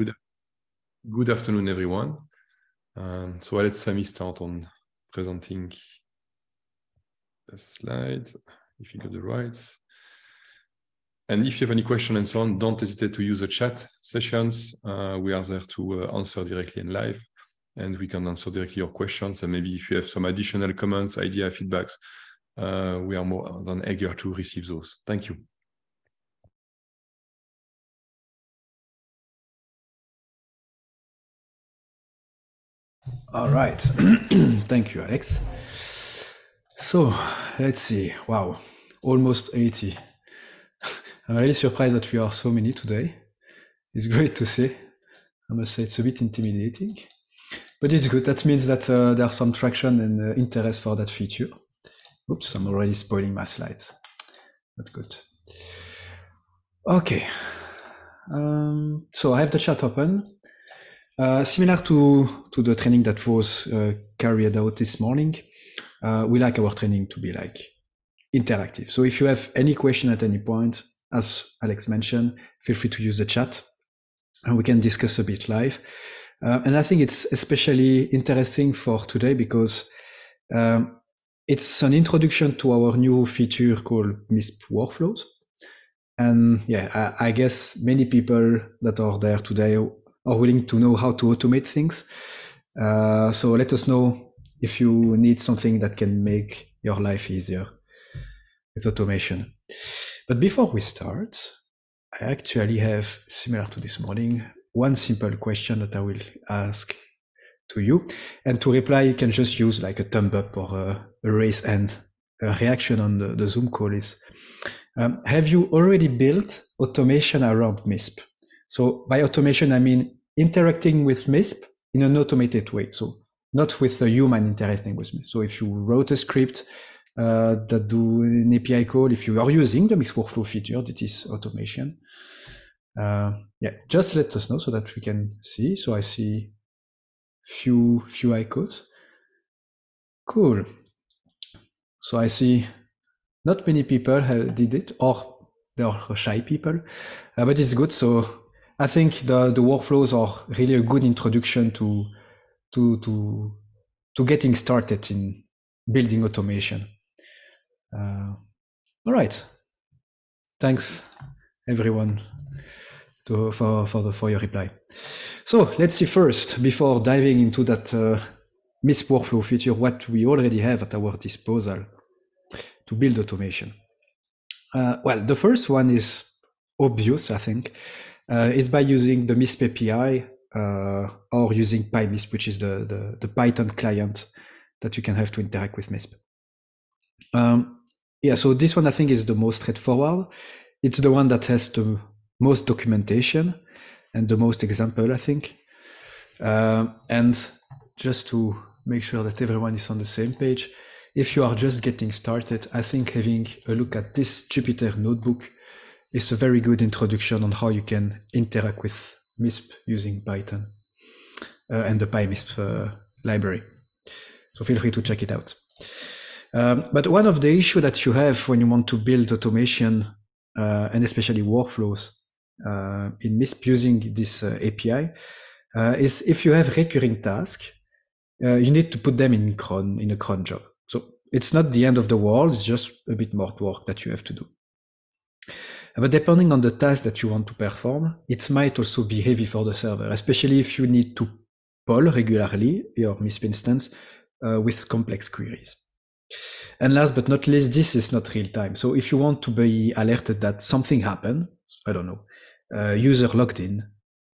Good, good afternoon, everyone. Um, so let Sami start on presenting the slide, if you got the rights. And if you have any question and so on, don't hesitate to use the chat sessions. Uh, we are there to uh, answer directly in live and we can answer directly your questions. And maybe if you have some additional comments, idea, feedbacks, uh, we are more than eager to receive those. Thank you. All right. Thank you, Alex. So let's see. Wow, almost 80. I'm really surprised that we are so many today. It's great to see. I must say it's a bit intimidating, but it's good. That means that uh, there's some traction and uh, interest for that feature. Oops, I'm already spoiling my slides. Not good. Okay. Um, so I have the chat open. Uh, similar to, to the training that was uh, carried out this morning, uh, we like our training to be like interactive. So if you have any question at any point, as Alex mentioned, feel free to use the chat and we can discuss a bit live. Uh, and I think it's especially interesting for today because um, it's an introduction to our new feature called MISP workflows. And yeah, I, I guess many people that are there today are willing to know how to automate things. Uh, so let us know if you need something that can make your life easier with automation. But before we start, I actually have, similar to this morning, one simple question that I will ask to you. And to reply, you can just use like a thumb up or a, raise hand. A reaction on the, the Zoom call is, um, have you already built automation around MISP? So by automation, I mean interacting with MISP in an automated way. So not with a human interacting with MISP. So if you wrote a script uh, that do an API call, if you are using the MISP workflow feature, that is automation. Uh, yeah, just let us know so that we can see. So I see few few icons. Cool. So I see not many people did it, or they are shy people, uh, but it's good. So I think the, the workflows are really a good introduction to to to to getting started in building automation. Uh, all right. Thanks, everyone, to, for for the for your reply. So let's see first before diving into that uh, MISP workflow feature what we already have at our disposal to build automation. Uh, well, the first one is obvious, I think is by using the MISP API uh, or using PyMISP, which is the, the, the, Python client that you can have to interact with MISP. Um, yeah, so this one I think is the most straightforward. It's the one that has the most documentation and the most example, I think. Uh, and just to make sure that everyone is on the same page, if you are just getting started, I think having a look at this Jupyter notebook is a very good introduction on how you can interact with MISP using Python uh, and the PyMISP uh, library. So feel free to check it out. Um, but one of the issue that you have when you want to build automation uh, and especially workflows uh, in MISP using this uh, API uh, is if you have recurring tasks, you need to put them in cron in a cron job. So it's not the end of the world; it's just a bit more work that you have to do. But depending on the task that you want to perform, it might also be heavy for the server, especially if you need to poll regularly your MISP instance uh, with complex queries. And last but not least, this is not real time. So if you want to be alerted that something happened, I don't know, uh, user logged in,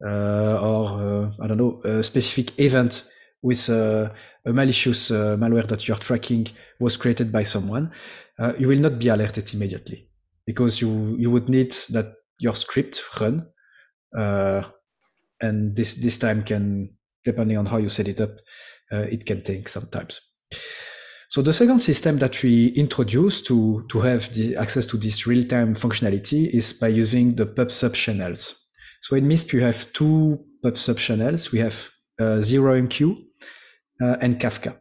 uh, or uh, I don't know, a specific event with uh, a malicious uh, malware that you're tracking was created by someone, you will not be alerted immediately because you you would need that your script run, uh, and this this time can depending on how you set it up, uh, it can take sometimes. So the second system that we introduce to to have the access to this real time functionality is by using the PubSub channels. So in MISP you have two PubSub channels. We have uh, ZeroMQ uh, and Kafka.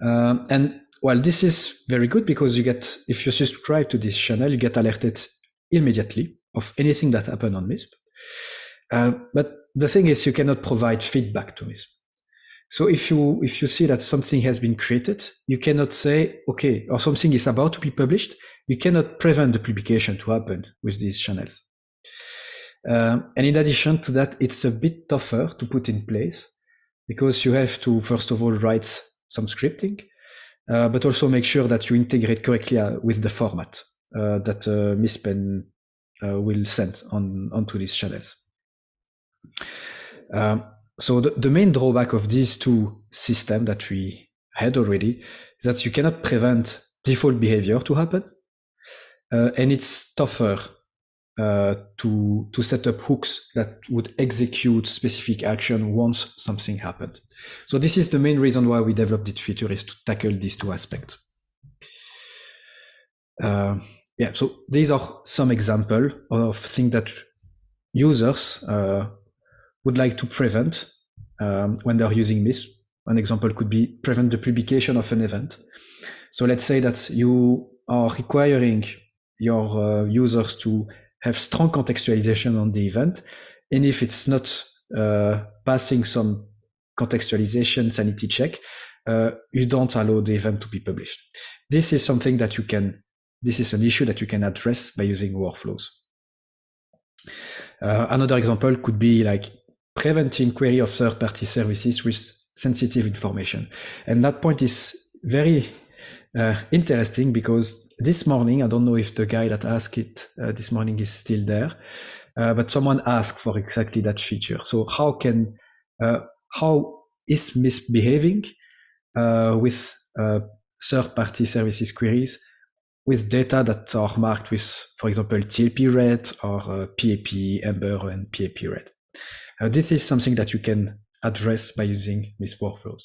Um, and well, this is very good because you get, if you subscribe to this channel, you get alerted immediately of anything that happened on MISP. Uh, but the thing is, you cannot provide feedback to MISP. So if you if you see that something has been created, you cannot say okay, or something is about to be published. You cannot prevent the publication to happen with these channels. Um, and in addition to that, it's a bit tougher to put in place because you have to first of all write some scripting, uh, but also make sure that you integrate correctly uh, with the format uh, that uh, MISPen uh, will send on onto these channels. Um, so the, the main drawback of these two systems that we had already is that you cannot prevent default behavior to happen, uh, and it's tougher uh, to to set up hooks that would execute specific action once something happened. So this is the main reason why we developed this feature is to tackle these two aspects. Uh, yeah, so these are some example of things that users uh, would like to prevent um, when they're using this. An example could be prevent the publication of an event. So let's say that you are requiring your uh, users to have strong contextualization on the event. And if it's not uh, passing some contextualization sanity check, uh, you don't allow the event to be published. This is something that you can, this is an issue that you can address by using workflows. Uh, another example could be like preventing query of third-party services with sensitive information. And that point is very uh, interesting because this morning, I don't know if the guy that asked it uh, this morning is still there, uh, but someone asked for exactly that feature. So how can, uh, how is MISP behaving uh, with uh, third-party services queries with data that are marked with, for example, TLP red or PAP amber and PAP red. this is something that you can address by using these workflows.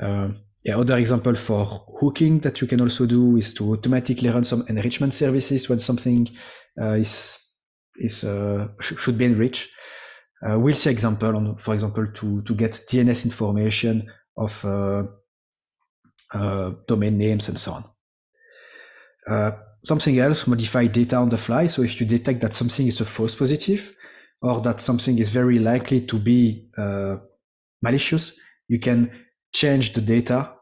Um, yeah, other example for hooking that you can also do is to automatically run some enrichment services when something uh, is is uh, sh should be enriched. Uh, we'll see example on, for example, to to get DNS information of uh, uh, domain names and so on. Uh, something else, modify data on the fly. So if you detect that something is a false positive or that something is very likely to be malicious, you can change the data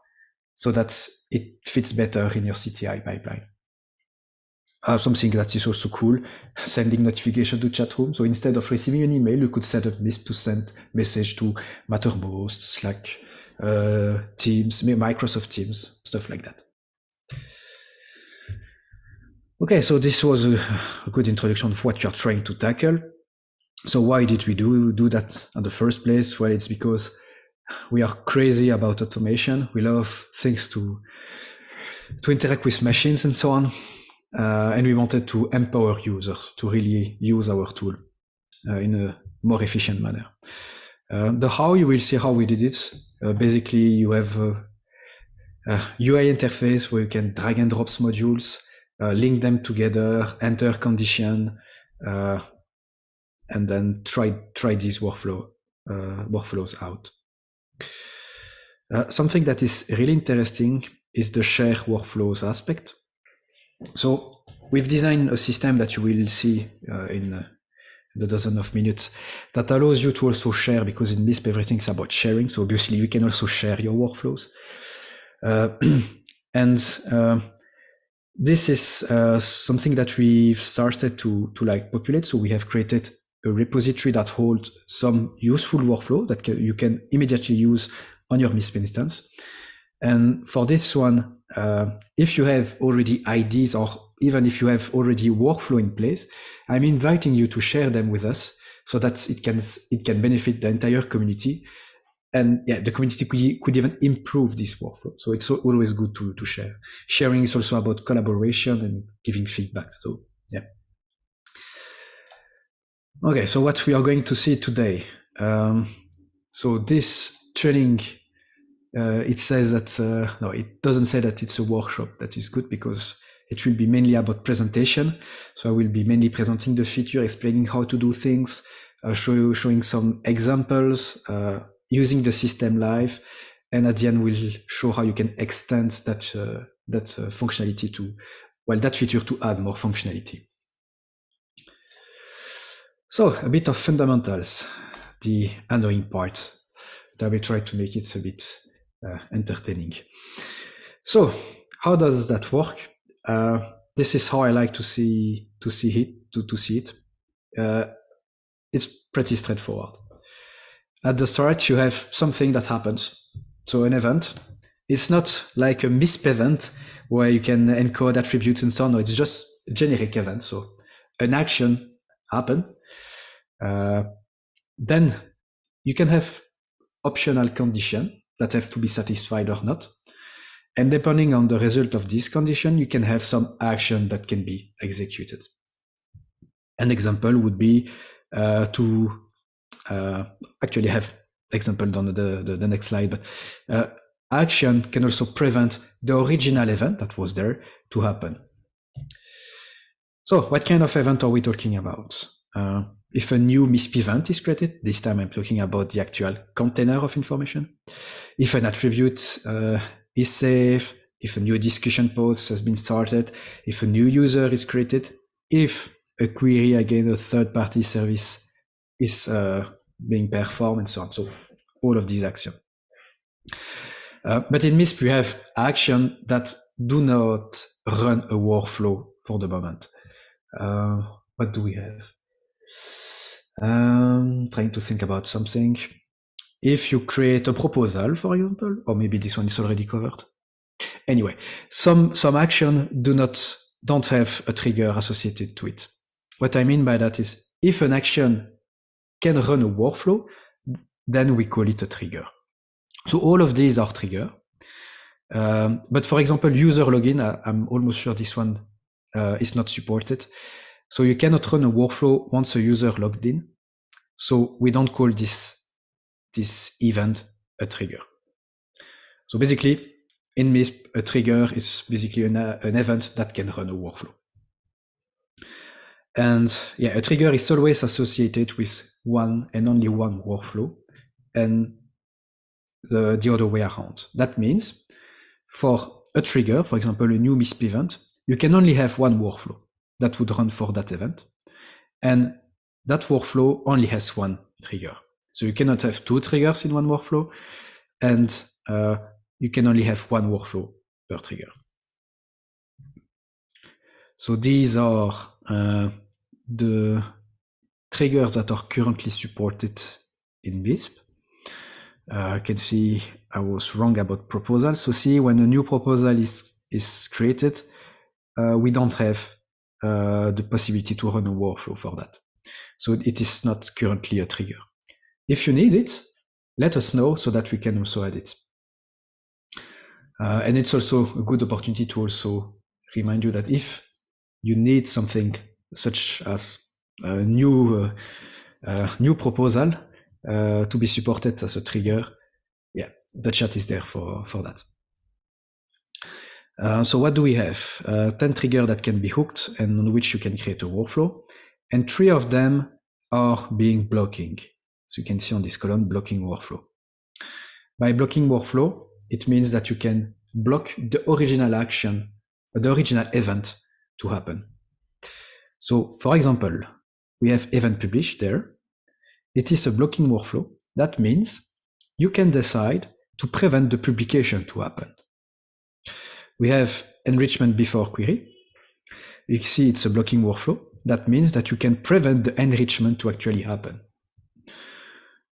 so that it fits better in your CTI pipeline. Uh, something that is also cool, sending notification to chat room. So instead of receiving an email, you could set up MISP to send message to Mattermost, Slack, uh, Teams, Microsoft Teams, stuff like that. Okay, so this was a, a good introduction of what you're trying to tackle. So why did we do do that in the first place? Well, it's because we are crazy about automation. We love things to to interact with machines and so on. Uh, and we wanted to empower users to really use our tool uh, in a more efficient manner. Uh, the how you will see how we did it. Uh, basically, you have a, a, UI interface where you can drag and drop modules, uh, link them together, enter condition, uh, and then try try these workflow workflows out. Uh, something that is really interesting is the share workflows aspect. So we've designed a system that you will see uh, in uh, the dozen of minutes that allows you to also share because in MISP everything is about sharing. So obviously you can also share your workflows. Uh, and uh, this is something that we've started to, to like populate. So we have created a repository that holds some useful workflow that you can immediately use on your MISP instance. And for this one, uh, if you have already IDs or even if you have already workflow in place, I'm inviting you to share them with us so that it can it can benefit the entire community. And yeah, the community could, could even improve this workflow. So it's always good to, to share. Sharing is also about collaboration and giving feedback. So yeah. Okay, so what we are going to see today. Um, so this training, uh, it says that, uh, no, it doesn't say that it's a workshop. That is good because it will be mainly about presentation. So I will be mainly presenting the feature, explaining how to do things, uh, show, showing some examples, uh, using the system live. And at the end, we'll show how you can extend that, uh, that uh, functionality to, well, that feature to add more functionality. So a bit of fundamentals, the annoying part. That we try to make it a bit uh, entertaining. So how does that work? Uh, this is how I like to see to see it to, to see it. Uh, it's pretty straightforward. At the start, you have something that happens. So an event. It's not like a MISP event where you can encode attributes and so on. No, it's just generic event. So an action happen. Uh, then you can have optional condition that have to be satisfied or not. And depending on the result of this condition, you can have some action that can be executed. An example would be uh, to uh, actually have example on the, the, the next slide, but uh, action can also prevent the original event that was there to happen. So what kind of event are we talking about? If a new MISP event is created, this time I'm talking about the actual container of information. If an attribute uh, is saved, if a new discussion post has been started, if a new user is created, if a query against a third party service is uh, being performed and so on. So all of these actions. Uh, but in MISP, we have action that do not run a workflow for the moment. Uh, what do we have? Um, trying to think about something. If you create a proposal, for example, or maybe this one is already covered. Anyway, some some action do not don't have a trigger associated to it. What I mean by that is if an action can run a workflow, then we call it a trigger. So all of these are trigger. Um, but for example, user login, I, am almost sure this one uh, is not supported. So you cannot run a workflow once a user logged in. So we don't call this this event a trigger. So basically, in MISP, a trigger is basically an, uh, an event that can run a workflow. And yeah, a trigger is always associated with one and only one workflow and the, the other way around. That means for a trigger, for example, a new MISP event, you can only have one workflow that would run for that event. And that workflow only has one trigger. So you cannot have two triggers in one workflow, and uh, you can only have one workflow per trigger. So these are uh, the triggers that are currently supported in MISP. Uh, you can see I was wrong about proposal. So see when a new proposal is, is created, uh, we don't have uh, the possibility to run a workflow for that. So it is not currently a trigger. If you need it, let us know so that we can also add it. Uh, and it's also a good opportunity to also remind you that if you need something such as a new uh, uh, new proposal uh, to be supported as a trigger, yeah, the chat is there for for that. Uh, so what do we have? Uh, 10 triggers that can be hooked and on which you can create a workflow. And three of them are being blocking. So you can see on this column, blocking workflow. By blocking workflow, it means that you can block the original action, the original event to happen. So for example, we have event published there. It is a blocking workflow. That means you can decide to prevent the publication to happen. We have enrichment before query. You see it's a blocking workflow. That means that you can prevent the enrichment to actually happen.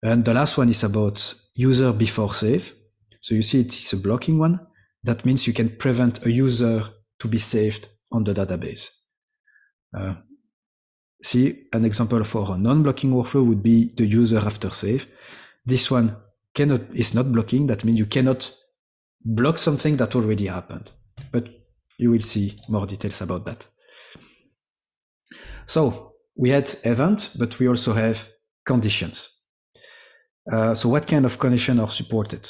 And the last one is about user before save. So you see it's a blocking one. That means you can prevent a user to be saved on the database. Uh, see, an example for a non-blocking workflow would be the user after save. This one cannot is not blocking. That means you cannot block something that already happened. But you will see more details about that. So we had event, but we also have conditions. Uh, so what kind of condition are supported?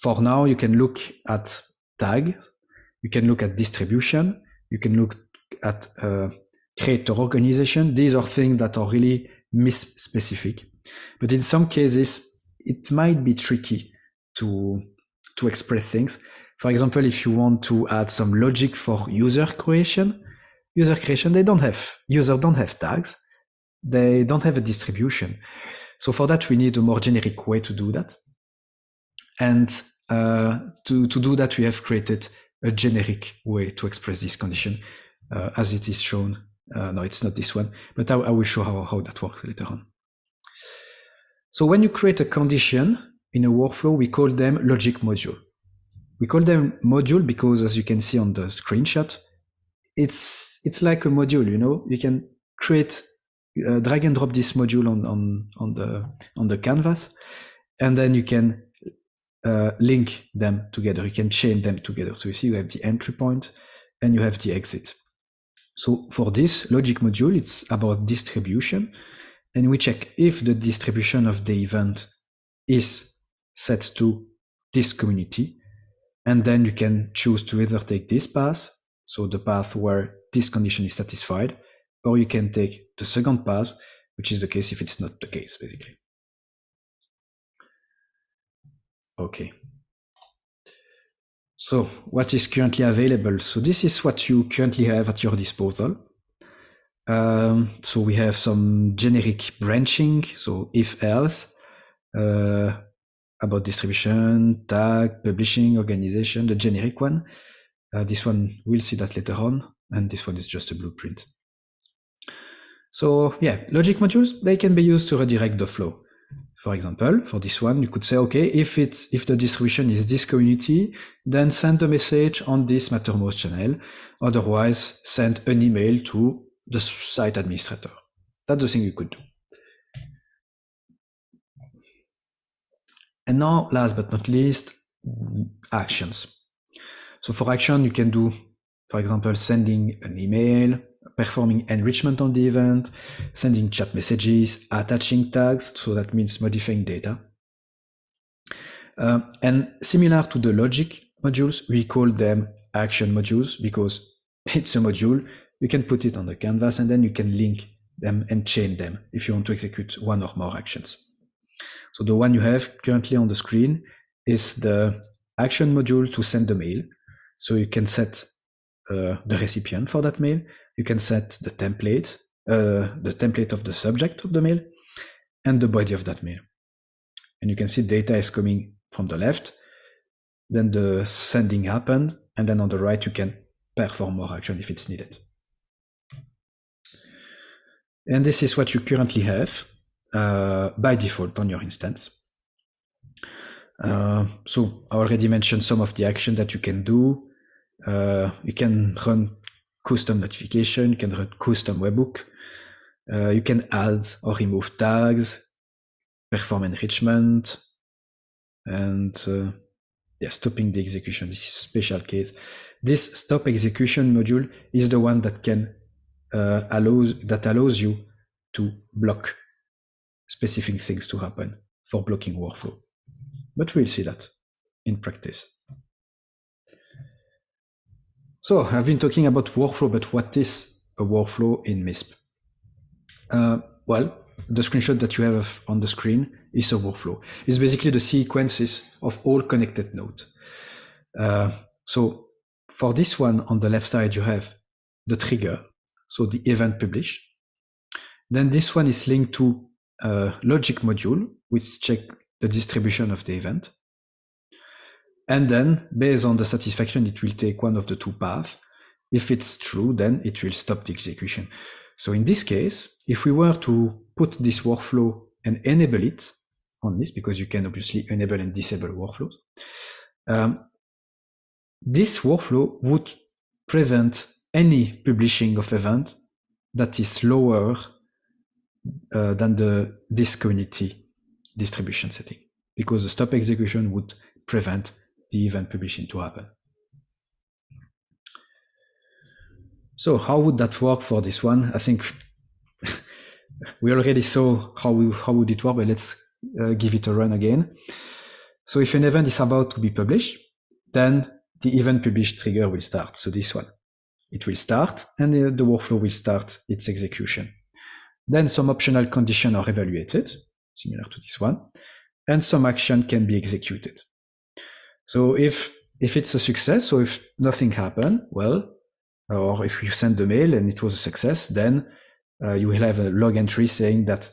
For now, you can look at tag, you can look at distribution, you can look at uh, creator organization. These are things that are really MISP specific. But in some cases, it might be tricky to to express things. For example, if you want to add some logic for user creation, user creation, they don't have, user don't have tags. they don't have a distribution. So for that, we need a more generic way to do that. And uh, to, to do that, we have created a generic way to express this condition uh, as it is shown. Uh, no, it's not this one, but I, I, will show how, how that works later on. So when you create a condition in a workflow, we call them logic module. We call them module because as you can see on the screenshot, it's, it's like a module, you know, you can create, uh, drag and drop this module on, on, on the, on the canvas, and then you can uh, link them together. You can chain them together. So you see you have the entry point and you have the exit. So for this logic module, it's about distribution. And we check if the distribution of the event is set to this community. And then you can choose to either take this path, so the path where this condition is satisfied, or you can take the second path, which is the case if it's not the case, basically. Okay. So what is currently available? So this is what you currently have at your disposal. Um, so we have some generic branching. So if else uh, about distribution, tag, publishing, organization, the generic one. Uh, this one, we'll see that later on. And this one is just a blueprint. So yeah, logic modules, they can be used to redirect the flow. For example, for this one, you could say, okay, if it's if the distribution is this community, then send a message on this Mattermost channel. Otherwise, send an email to the site administrator. That's the thing you could do. And now, last but not least, actions. So for action, you can do, for example, sending an email, performing enrichment on the event, sending chat messages, attaching tags, so that means modifying data. Uh, and similar to the logic modules, we call them action modules because it's a module. You can put it on the canvas and then you can link them and chain them if you want to execute one or more actions. So the one you have currently on the screen is the action module to send the mail. So you can set uh, the recipient for that mail you can set the template, uh, the template of the subject of the mail and the body of that mail. And you can see data is coming from the left, then the sending happened, and then on the right, you can perform more action if it's needed. And this is what you currently have uh, by default on your instance. Uh, so I already mentioned some of the action that you can do. Uh, you can run custom notification, you can run custom webhook. Uh, you can add or remove tags, perform enrichment, and uh, yeah, stopping the execution. This is a special case. This stop execution module is the one that can uh, allows that allows you to block specific things to happen for blocking workflow. But we'll see that in practice. So I've been talking about workflow, but what is a workflow in MISP? Uh, well, the screenshot that you have on the screen is a workflow. It's basically the sequences of all connected nodes. Uh, so for this one on the left side, you have the trigger, so the event publish. Then this one is linked to a logic module, which check the distribution of the event. And then based on the satisfaction, it will take one of the two paths. If it's true, then it will stop the execution. So in this case, if we were to put this workflow and enable it on this, because you can obviously enable and disable workflows, um, this workflow would prevent any publishing of event that is lower uh, than the this community distribution setting, because the stop execution would prevent the event publishing to happen. So how would that work for this one? I think we already saw how we, how would it work, but let's uh, give it a run again. So if an event is about to be published, then the event publish trigger will start. So this one, it will start and the, the workflow will start its execution. Then some optional conditions are evaluated, similar to this one, and some action can be executed. So if if it's a success, or if nothing happened, well, or if you send the mail and it was a success, then uh, you will have a log entry saying that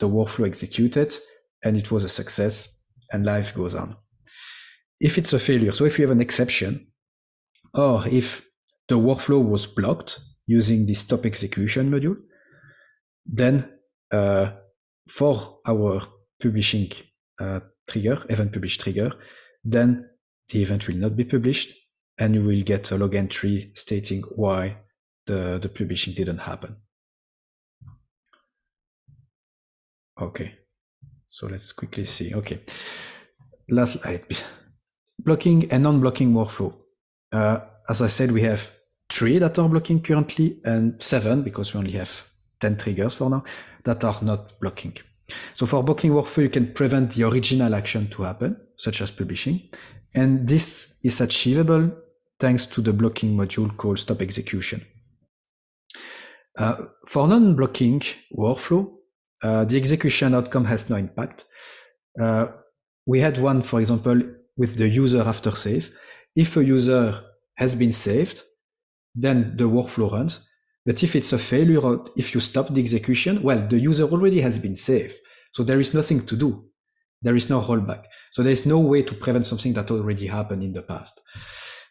the workflow executed and it was a success and life goes on. If it's a failure, so if you have an exception, or if the workflow was blocked using the stop execution module, then uh, for our publishing uh, trigger, event publish trigger, then the event will not be published and you will get a log entry stating why the, the publishing didn't happen. Okay, so let's quickly see. Okay, last slide. Blocking and non-blocking workflow. Uh, as I said, we have three that are blocking currently and seven because we only have 10 triggers for now that are not blocking. So for blocking workflow, you can prevent the original action to happen, such as publishing. And this is achievable thanks to the blocking module called stop execution. Uh, for non-blocking workflow, uh, the execution outcome has no impact. Uh, we had one, for example, with the user after save. If a user has been saved, then the workflow runs. But if it's a failure, if you stop the execution, well, the user already has been saved. So there is nothing to do. There is no rollback. So there is no way to prevent something that already happened in the past.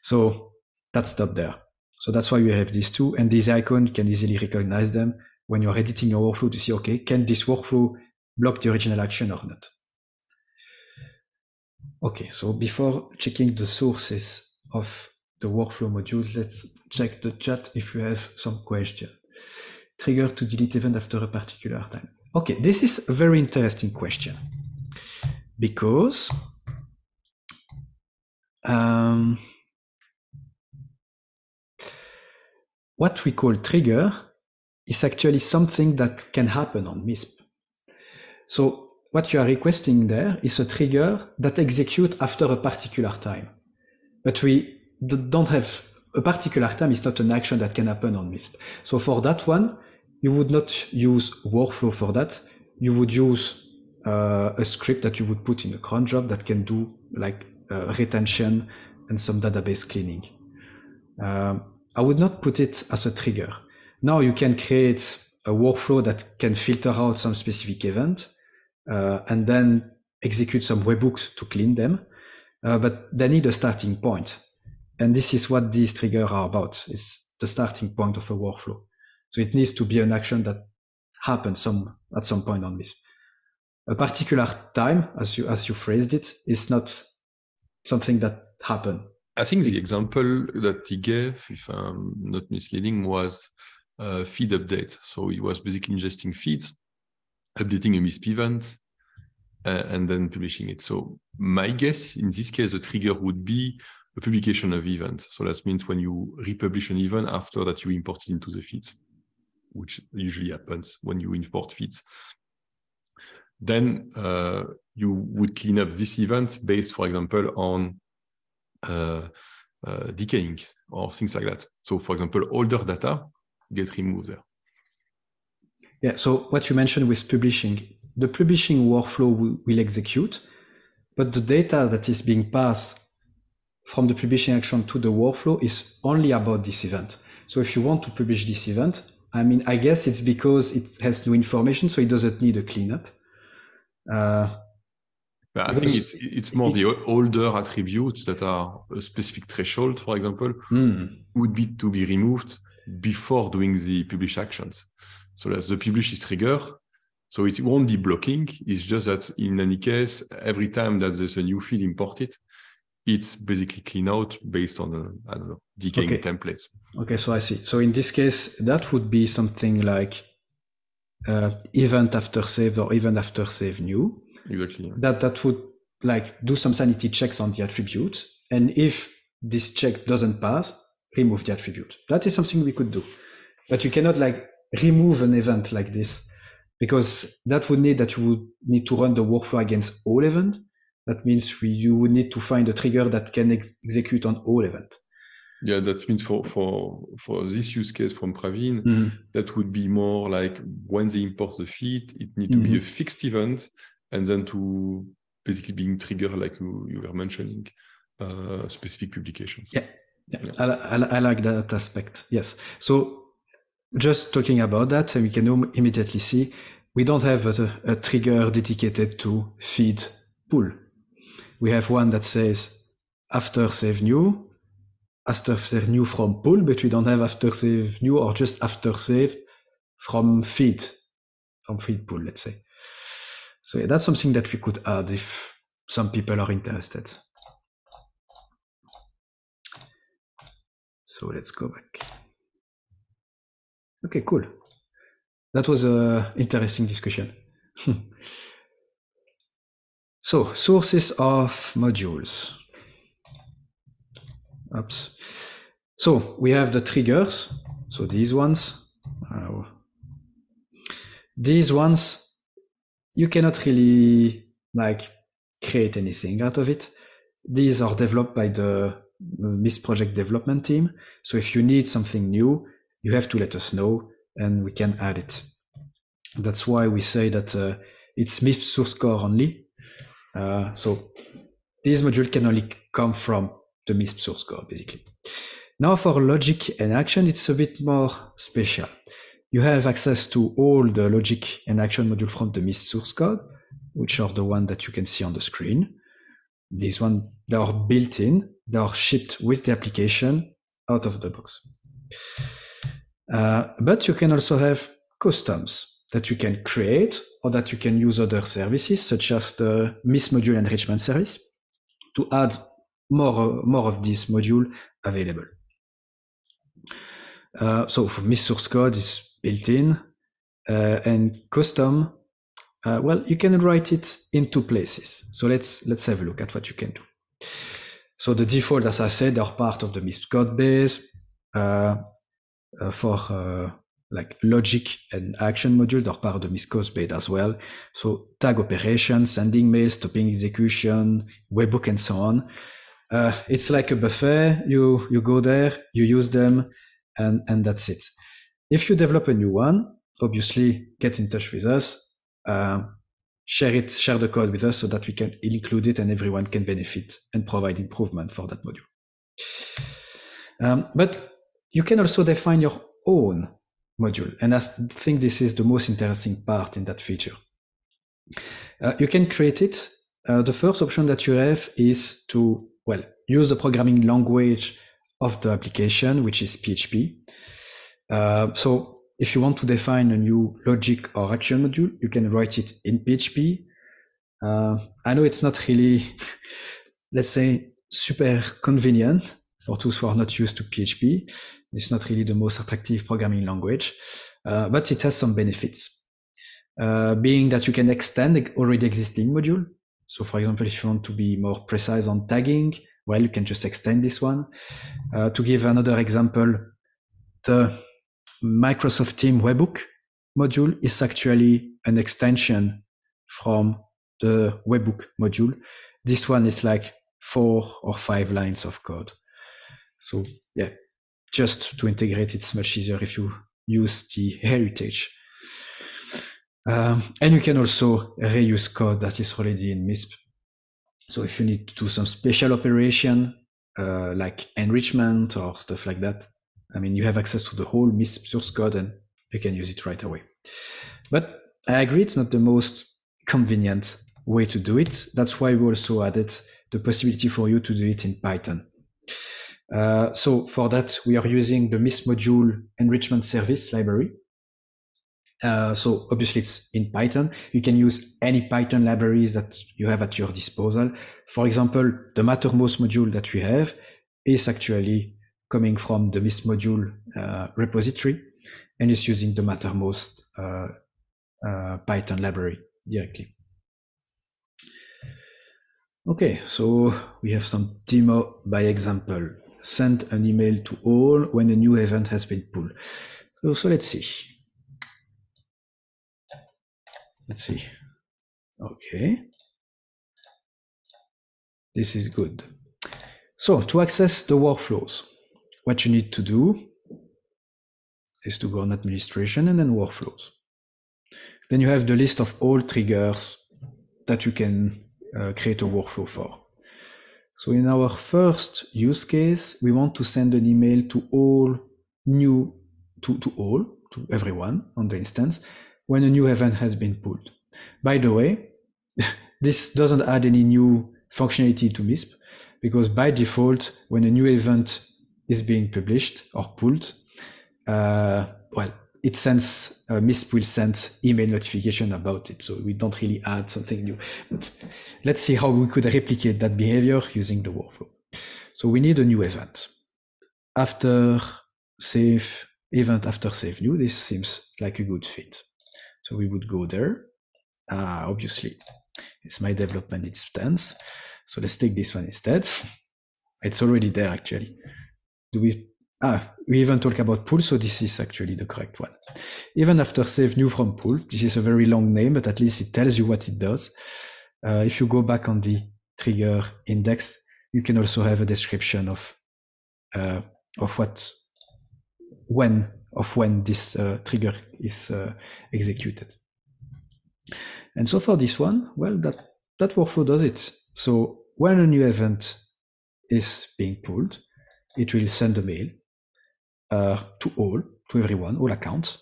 So that's stopped there. So that's why we have these two. And this icon can easily recognize them when you're editing your workflow to see, okay, can this workflow block the original action or not? Okay, so before checking the sources of the workflow module, let's check the chat if you have some question. Trigger to delete event after a particular time. Okay, this is a very interesting question because um, what we call trigger is actually something that can happen on MISP. So what you are requesting there is a trigger that execute after a particular time. But we don't have a particular time is not an action that can happen on MISP. So for that one, you would not use workflow for that. You would use uh, a script that you would put in a cron job that can do like uh, retention and some database cleaning. Um, I would not put it as a trigger. Now you can create a workflow that can filter out some specific event uh, and then execute some webhooks to clean them. Uh, but they need a starting point. And this is what these triggers are about. It's the starting point of a workflow. So it needs to be an action that happens some at some point on this. A particular time, as you as you phrased it, is not something that happened. I think the example that he gave, if I'm not misleading, was a feed update. So he was basically ingesting feeds, updating a MISP event, uh, and then publishing it. So my guess in this case, the trigger would be a publication of event. So that means when you republish an event after that you import it into the feeds, which usually happens when you import feeds. Then uh, you would clean up this event based, for example, on uh, uh, decaying or things like that. So, for example, older data get removed there. Yeah. So what you mentioned with publishing, the publishing workflow will execute, but the data that is being passed from the publishing action to the workflow is only about this event. So if you want to publish this event, I mean, I guess it's because it has new information, so it doesn't need a cleanup. Uh, I think it's, it's more it, the older attributes that are a specific threshold, for example, mm. would be to be removed before doing the publish actions. So that's the publish is trigger. So it won't be blocking. It's just that in any case, every time that there's a new field imported, it's basically clean out based on a, I don't know decaying okay. templates. Okay, so I see. So in this case, that would be something like uh, event after save or event after save new. Exactly. Yeah. That that would like do some sanity checks on the attribute, and if this check doesn't pass, remove the attribute. That is something we could do, but you cannot like remove an event like this because that would need that you would need to run the workflow against all event that means we, you would need to find a trigger that can ex execute on all event. Yeah, that means for for for this use case from Praveen, mm -hmm. that would be more like when they import the feed, it needs to mm -hmm. be a mm-hmm. fixed event, and then to basically being triggered like you, you were mentioning, uh, specific publications. Yeah, yeah. yeah. I, I, I like that aspect. Yes. So just talking about that, we can immediately see we don't have a, a trigger dedicated to feed pull. We have one that says after save new, after save new from pull, but we don't have after save new or just after save from feed, from feed pull, let's say. So yeah, that's something that we could add if some people are interested. So let's go back. Okay, cool. That was a interesting discussion. so sources of modules. Oops. So we have the triggers. So these ones. Uh, these ones, you cannot really like create anything out of it. These are developed by the MISP project development team. So if you need something new, you have to let us know and we can add it. That's why we say that uh, it's MISP source code only. Uh, so this module can only come from the MISP source code, basically. Now for logic and action, it's a bit more special. You have access to all the logic and action module from the MISP source code, which are the one that you can see on the screen. These one, they are built in, they are shipped with the application out of the box. Uh, but you can also have customs that you can create or that you can use other services such as the MISP module enrichment service to add more, more of this module available. Uh, so for MISP source code is built in uh, and custom, uh, well, you can write it in two places. So let's, let's have a look at what you can do. So the default, as I said, are part of the MISP code base. Uh, uh, for uh, like logic and action modules are part of the MISP base as well. So tag operations, sending mails, stopping execution, webhook, and so on. Uh, it's like a buffet. You you go there, you use them, and and that's it. If you develop a new one, obviously get in touch with us. Uh, share it, share the code with us so that we can include it and everyone can benefit and provide improvement for that module. Um, but you can also define your own module. And I think this is the most interesting part in that feature. Uh, you can create it. Uh, the first option that you have is to, well, use the programming language of the application, which is PHP. Uh, so if you want to define a new logic or action module, you can write it in PHP. Uh, I know it's not really, let's say, super convenient for those who are not used to PHP. It's not really the most attractive programming language, uh, but it has some benefits. Uh, being that you can extend already existing module. So for example, if you want to be more precise on tagging, well, you can just extend this one. Uh, to give another example, the Microsoft Team Webhook module is actually an extension from the Webhook module. This one is like four or five lines of code. So yeah, just to integrate, it's much easier if you use the heritage. Um, and you can also reuse code that is already in MISP. So if you need to do some special operation, uh, like enrichment or stuff like that, I mean, you have access to the whole MISP source code and you can use it right away. But I agree, it's not the most convenient way to do it. That's why we also added the possibility for you to do it in Python. Uh, so for that, we are using the MISP module enrichment service library. Uh, so obviously it's in Python. You can use any Python libraries that you have at your disposal. For example, the Mattermost module that we have is actually coming from the MISP module uh, repository and is using the Mattermost uh, uh, Python library directly. Okay, so we have some demo by example send an email to all when a new event has been pulled. So, so let's see. Let's see. Okay. This is good. So to access the workflows, what you need to do is to go on administration and then workflows. Then you have the list of all triggers that you can uh, create a workflow for. So in our first use case, we want to send an email to all new, to, to all, to everyone on the instance when a new event has been pulled. By the way, this doesn't add any new functionality to MISP because by default, when a new event is being published or pulled, uh, well, it sends uh, MISP will send email notification about it. So we don't really add something new. But let's see how we could replicate that behavior using the workflow. So we need a new event. After save event after save new, this seems like a good fit. So we would go there. Uh, obviously, it's my development instance. So let's take this one instead. It's already there actually. Do we Ah, we even talk about pull, so this is actually the correct one. Even after save new from pull, this is a very long name, but at least it tells you what it does. Uh, if you go back on the trigger index, you can also have a description of uh, of what when of when this uh, trigger is uh, executed. And so for this one, well, that that workflow does it. So when a new event is being pulled, it will send a mail to all, to everyone, all accounts.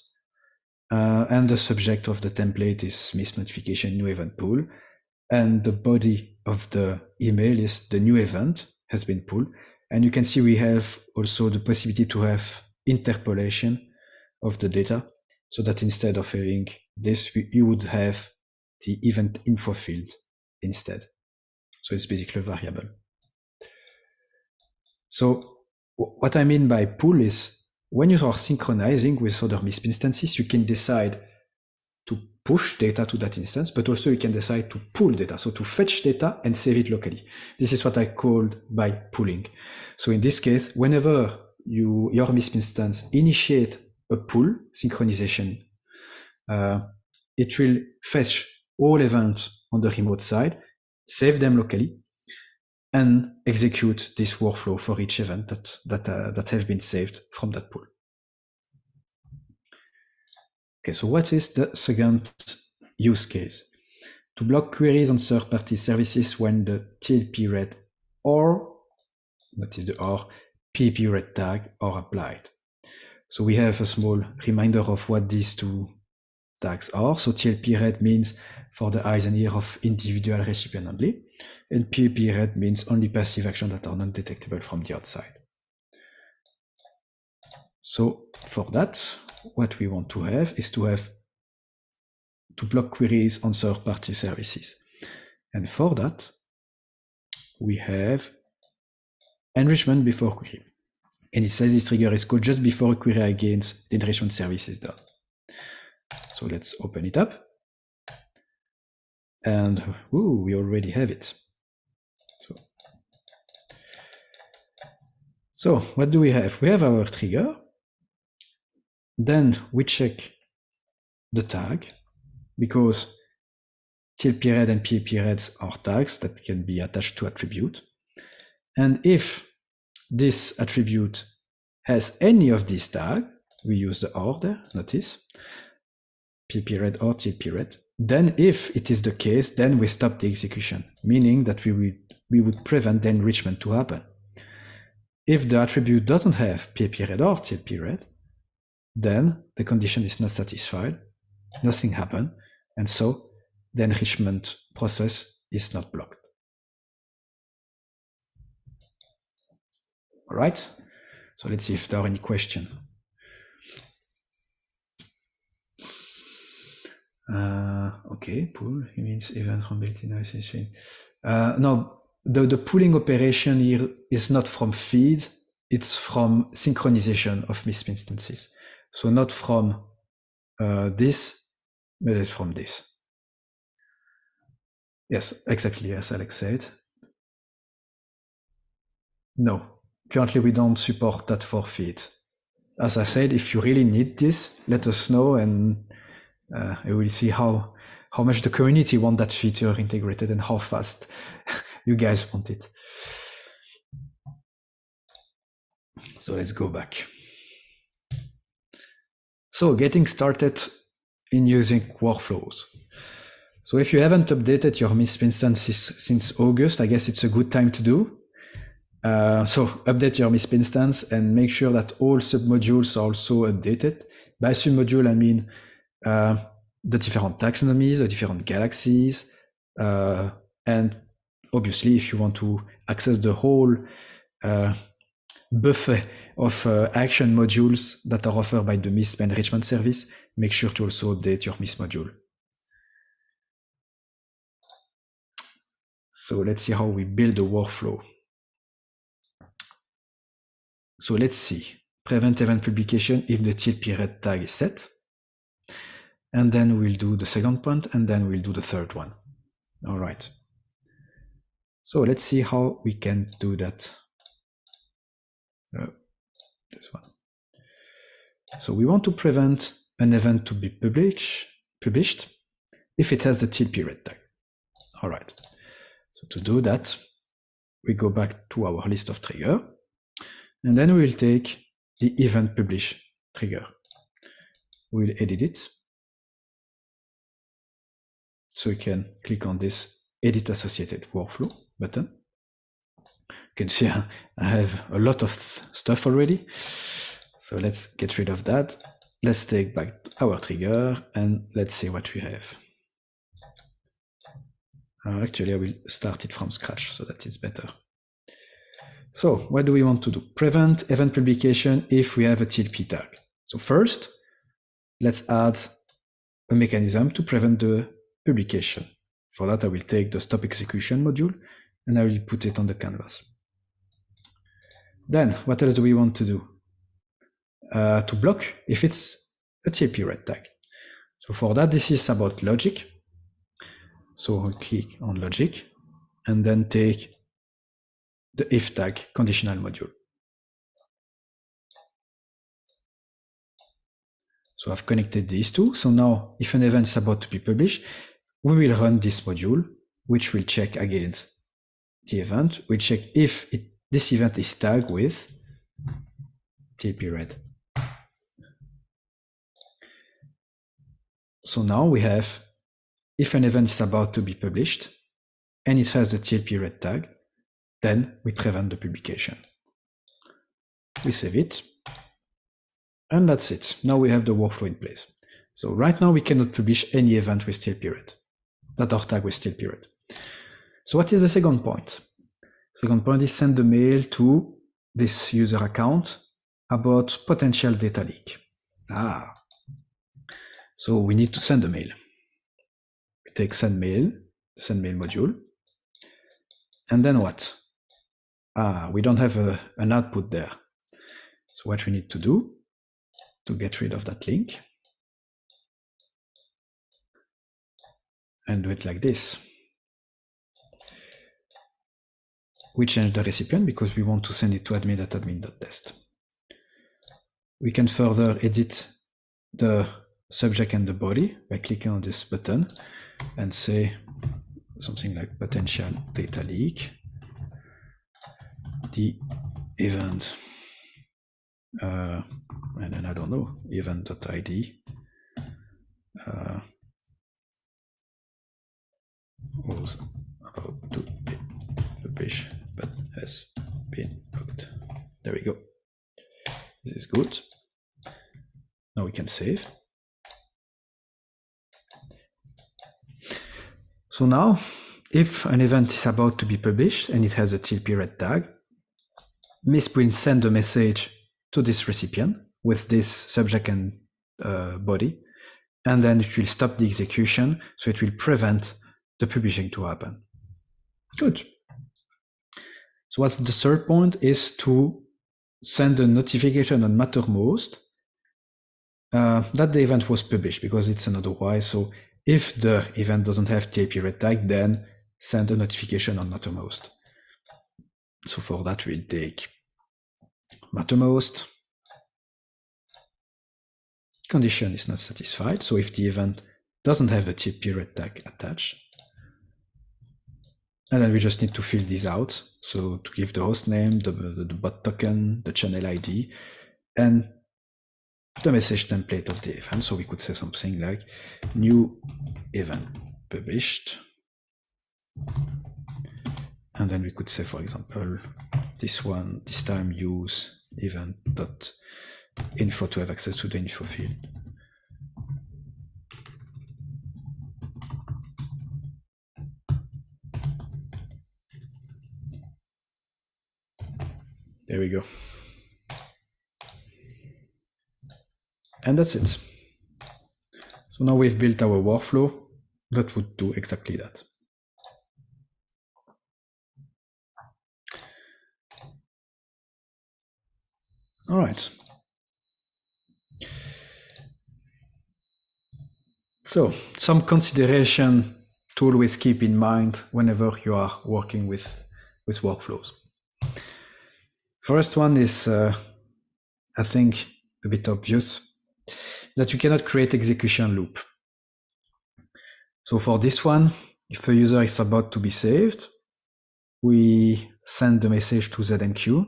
Uh, and the subject of the template is MISP notification new event pull. And the body of the email is the new event has been pulled. And you can see we have also the possibility to have interpolation of the data so that instead of having this, you would have the event info field instead. So it's basically a variable. So what I mean by pull is when you are synchronizing with other MISP instances, you can decide to push data to that instance, but also you can decide to pull data. So to fetch data and save it locally. This is what I called by pulling. So in this case, whenever you your MISP instance initiate a pull synchronization, uh, it will fetch all events on the remote side, save them locally, and execute this workflow for each event that that uh, that have been saved from that pool. Okay, so what is the second use case? To block queries on third-party services when the TLP red or notice the or PAP red tag are applied. So we have a small reminder of what these two tags are. So TLP red means for the eyes and ears of individual recipient only. And PAP red means only passive actions that are not detectable from the outside. So for that, what we want to have is to have to block queries on third-party services. And for that, we have enrichment before query. And it says this trigger is called just before a query against the enrichment service is done. So let's open it up. And ooh, we already have it. So, so what do we have? We have our trigger. Then we check the tag because TLP red and PAPREDs are tags that can be attached to attribute. And if this attribute has any of these tags, we use the order, notice, PAP red or TLP red, then if it is the case, then we stop the execution, meaning that we would, we would prevent the enrichment to happen. If the attribute doesn't have PAP red or TLP red, then the condition is not satisfied, nothing happened, and so the enrichment process is not blocked. All right, so let's see if there are any questions. Uh, okay, pull, it means event from built-in ICC. Uh, no, the, the pooling operation here is not from feeds, it's from synchronization of MISP instances. So not from uh, this, but it's from this. Yes, exactly as Alex said. No, currently we don't support that for feed. As I said, if you really need this, let us know and uh, we will see how how much the community want that feature integrated and how fast you guys want it. So let's go back. So getting started in using workflows. So if you haven't updated your MISP instances since August, I guess it's a good time to do. Uh, so update your MISP instance and make sure that all submodules are also updated By sub module, I mean uh, the different taxonomies, the different galaxies, uh, and obviously, if you want to access the whole uh, buffet of uh, action modules that are offered by the MISP enrichment service, make sure to also update your MISP module. So let's see how we build a workflow. So let's see, prevent event publication if the TLP red tag is set. And then we'll do the second point, and then we'll do the third one. All right. So let's see how we can do that. Uh, this one. So we want to prevent an event to be publish, published if it has the TLP red tag. All right. So to do that, we go back to our list of trigger, and then we will take the event publish trigger. We'll edit it. So you can click on this edit associated workflow button. You can see I have a lot of stuff already. So let's get rid of that. Let's take back our trigger and let's see what we have. Uh, actually, I will start it from scratch so that it's better. So what do we want to do? Prevent event publication if we have a TLP tag. So first, let's add a mechanism to prevent the publication. For that, I will take the stop execution module and I will put it on the canvas. Then what else do we want to do? Uh, to block if it's a TLP red tag. So for that, this is about logic. So I'll click on logic and then take the if tag conditional module. So I've connected these two. So now if an event is about to be published, we will run this module, which will check against the event. We check if it, this event is tagged with TLP red. So now we have, if an event is about to be published and it has the TLP red tag, then we prevent the publication. We save it. And that's it. Now we have the workflow in place. So right now we cannot publish any event with TLP red that are tagged with TLP red. So what is the second point? Second point is send the mail to this user account about potential data leak. Ah, so we need to send a mail. We take send mail, send mail module, and then what? Ah, we don't have a, an output there. So what we need to do to get rid of that link and do it like this. We change the recipient because we want to send it to admin at admin.test. We can further edit the subject and the body by clicking on this button and say something like potential data leak. The event, uh, and then I don't know, event.id. Uh, was about to be published but has been booked. There we go. This is good. Now we can save. So now, if an event is about to be published and it has a TLP red tag, MISP will send a message to this recipient with this subject and uh, body, and then it will stop the execution, so it will prevent the publishing to happen. Good. So what's the third point is to send a notification on Mattermost uh, that the event was published because it's another why. So if the event doesn't have TLP red tag, then send a notification on Mattermost. So for that, we'll take Mattermost. Condition is not satisfied. So if the event doesn't have the TLP red tag attached, and then we just need to fill these out. So to give the host name, the, the, the bot token, the channel ID, and the message template of the event. So we could say something like new event published. And then we could say, for example, this one, this time use event dot info to have access to the info field. There we go. And that's it. So now we've built our workflow that would do exactly that. All right. So some consideration to always keep in mind whenever you are working with, with workflows. First one is, uh, I think, a bit obvious, that you cannot create execution loop. So for this one, if a user is about to be saved, we send the message to ZMQ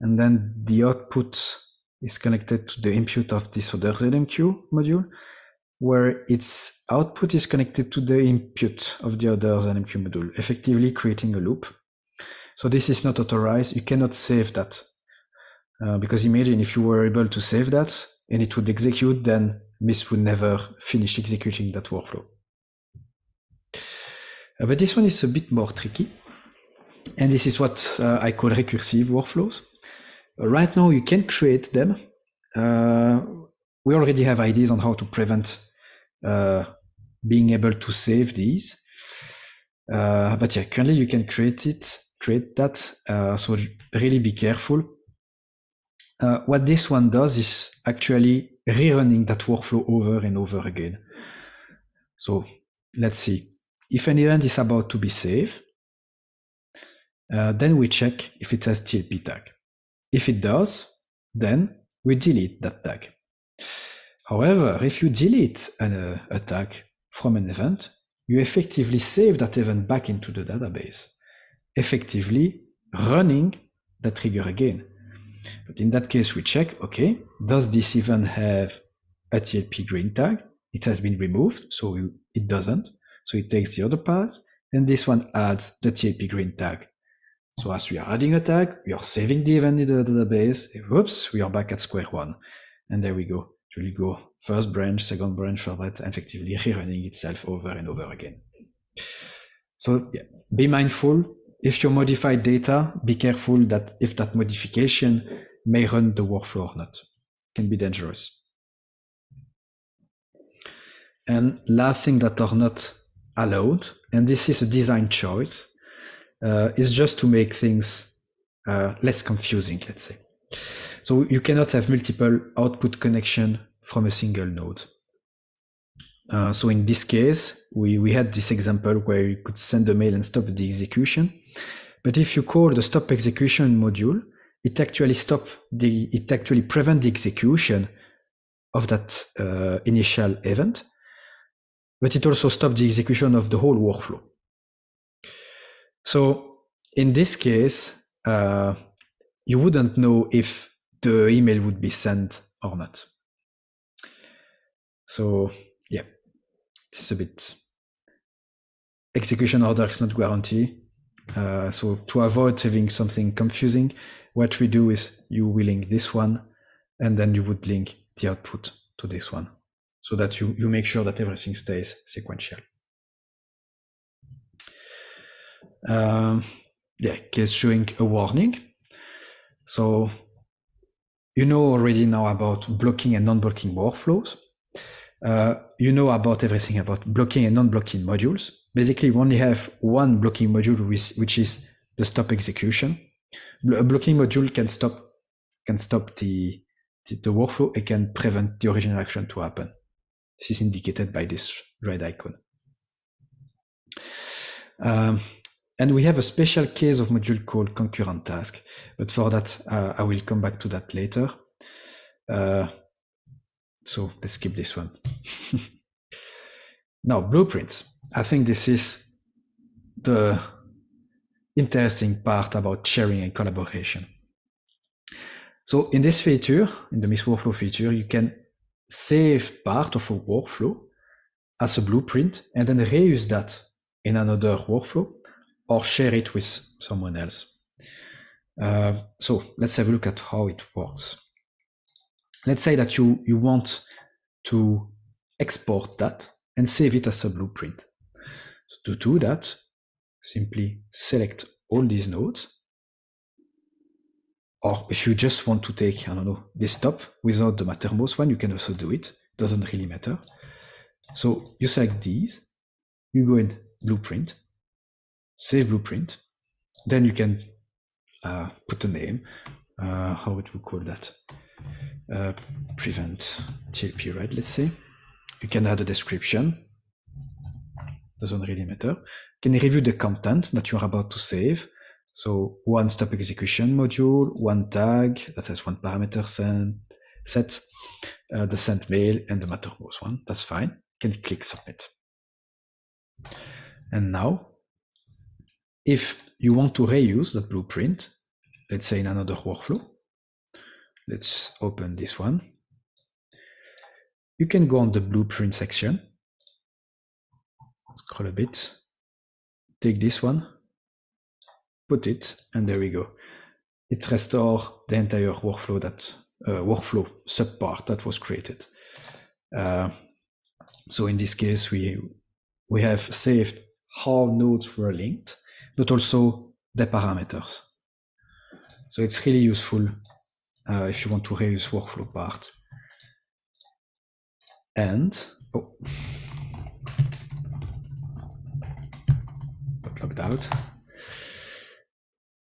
and then the output is connected to the input of this other ZMQ module, where its output is connected to the input of the other ZMQ module, effectively creating a loop. So this is not authorized. You cannot save that. Uh, because imagine if you were able to save that and it would execute, then MISP would never finish executing that workflow. Uh, but this one is a bit more tricky. And this is what uh, I call recursive workflows. Right now, you can create them. Uh, we already have ideas on how to prevent uh, being able to save these. Uh, but yeah, currently you can create it, create that. Uh, so really be careful. Uh, what this one does is actually rerunning that workflow over and over again. So let's see. If an event is about to be saved, uh, then we check if it has TLP tag. If it does, then we delete that tag. However, if you delete an, uh, a tag from an event, you effectively save that event back into the database, effectively running that trigger again. But in that case, we check, okay, does this event have a TLP green tag? It has been removed, so it doesn't. So it takes the other path, and this one adds the TLP green tag. So as we are adding a tag, we are saving the event in the database. Whoops, we are back at square one. And there we go. It will go first branch, second branch, for that, effectively rerunning itself over and over again. So yeah, be mindful. If you modify data, be careful that if that modification may run the workflow or not. It can be dangerous. And last thing that are not allowed, and this is a design choice, uh, is just to make things uh, less confusing, let's say. So you cannot have multiple output connection from a single node. Uh, so in this case, we, we had this example where you could send a mail and stop the execution. But if you call the stop execution module, it actually stop the it actually prevent the execution of that uh, initial event, but it also stops the execution of the whole workflow. So in this case, uh, you wouldn't know if the email would be sent or not. So it's a bit execution order is not guaranteed. Uh, so to avoid having something confusing, what we do is you will link this one, and then you would link the output to this one, so that you you make sure that everything stays sequential. Um, yeah, case showing a warning. So you know already now about blocking and non-blocking workflows. Uh, you know about everything about blocking and non-blocking modules. Basically, we only have one blocking module, which is the stop execution. A blocking module can stop can stop the, the, the workflow and can prevent the original action to happen. This is indicated by this red icon. Um, and we have a special case of module called concurrent task. But for that, uh, I will come back to that later. Uh, so let's skip this one. now, blueprints. I think this is the interesting part about sharing and collaboration. So in this feature, in the MISP workflow feature, you can save part of a workflow as a blueprint and then reuse that in another workflow or share it with someone else. Uh, so let's have a look at how it works. Let's say that you, you want to export that and save it as a blueprint. So to do that, simply select all these nodes. Or if you just want to take, I don't know, this top without the Mattermost one, you can also do it. Doesn't really matter. So you select these, you go in blueprint, save blueprint, then you can uh, put a name, uh, how would we call that? Uh, prevent TLP write, let's say. You can add a description, doesn't really matter. Can review the content that you're about to save. So one stop execution module, one tag that has one parameter set, uh, the sent mail, and the Mattermost one. That's fine. Can click submit. And now, if you want to reuse the blueprint, let's say in another workflow, let's open this one. You can go on the blueprint section, scroll a bit, take this one, put it, and there we go. It restores the entire workflow that uh, workflow subpart that was created. Uh, so in this case, we we have saved how nodes were linked, but also the parameters. So it's really useful uh, if you want to reuse workflow part. And oh, got locked out.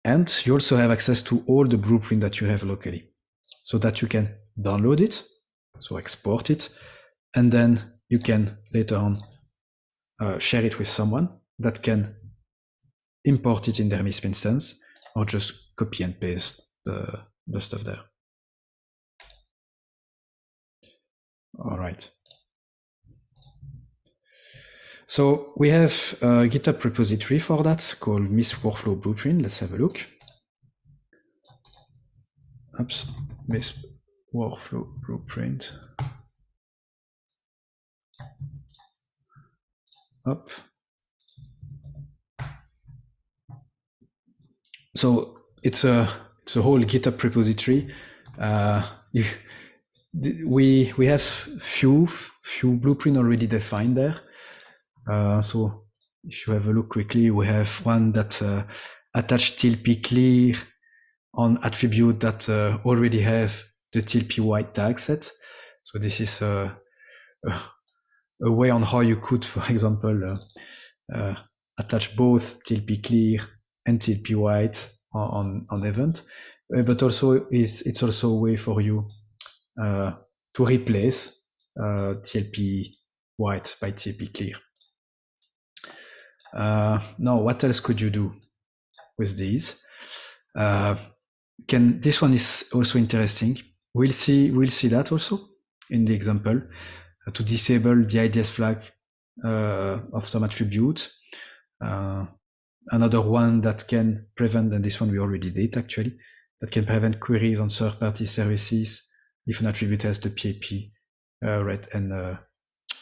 And you also have access to all the blueprint that you have locally so that you can download it, so export it, and then you can later on uh, share it with someone that can import it in their MISP instance or just copy and paste the, the stuff there. All right. So we have a GitHub repository for that called MISP Workflow Blueprint. Let's have a look. Oops, MISP Workflow Blueprint. Up. So it's a a whole GitHub repository. Uh, you, we we have few few blueprint already defined there. Uh, so if you have a look quickly, we have one that uh, attach TLP clear on attribute that uh, already have the TLP white tag set. So this is a, a, a way on how you could, for example, uh, uh, attach both TLP clear and TLP white on, on event. Uh, but also it's, it's also a way for you uh, to replace uh, TLP white by TLP clear. Uh, now, what else could you do with these? Uh, can this one is also interesting. We'll see. We'll see that also in the example uh, to disable the IDS flag uh, of some attribute. Uh, another one that can prevent, and this one we already did actually, that can prevent queries on third-party services if an attribute has the PAP uh, red and uh,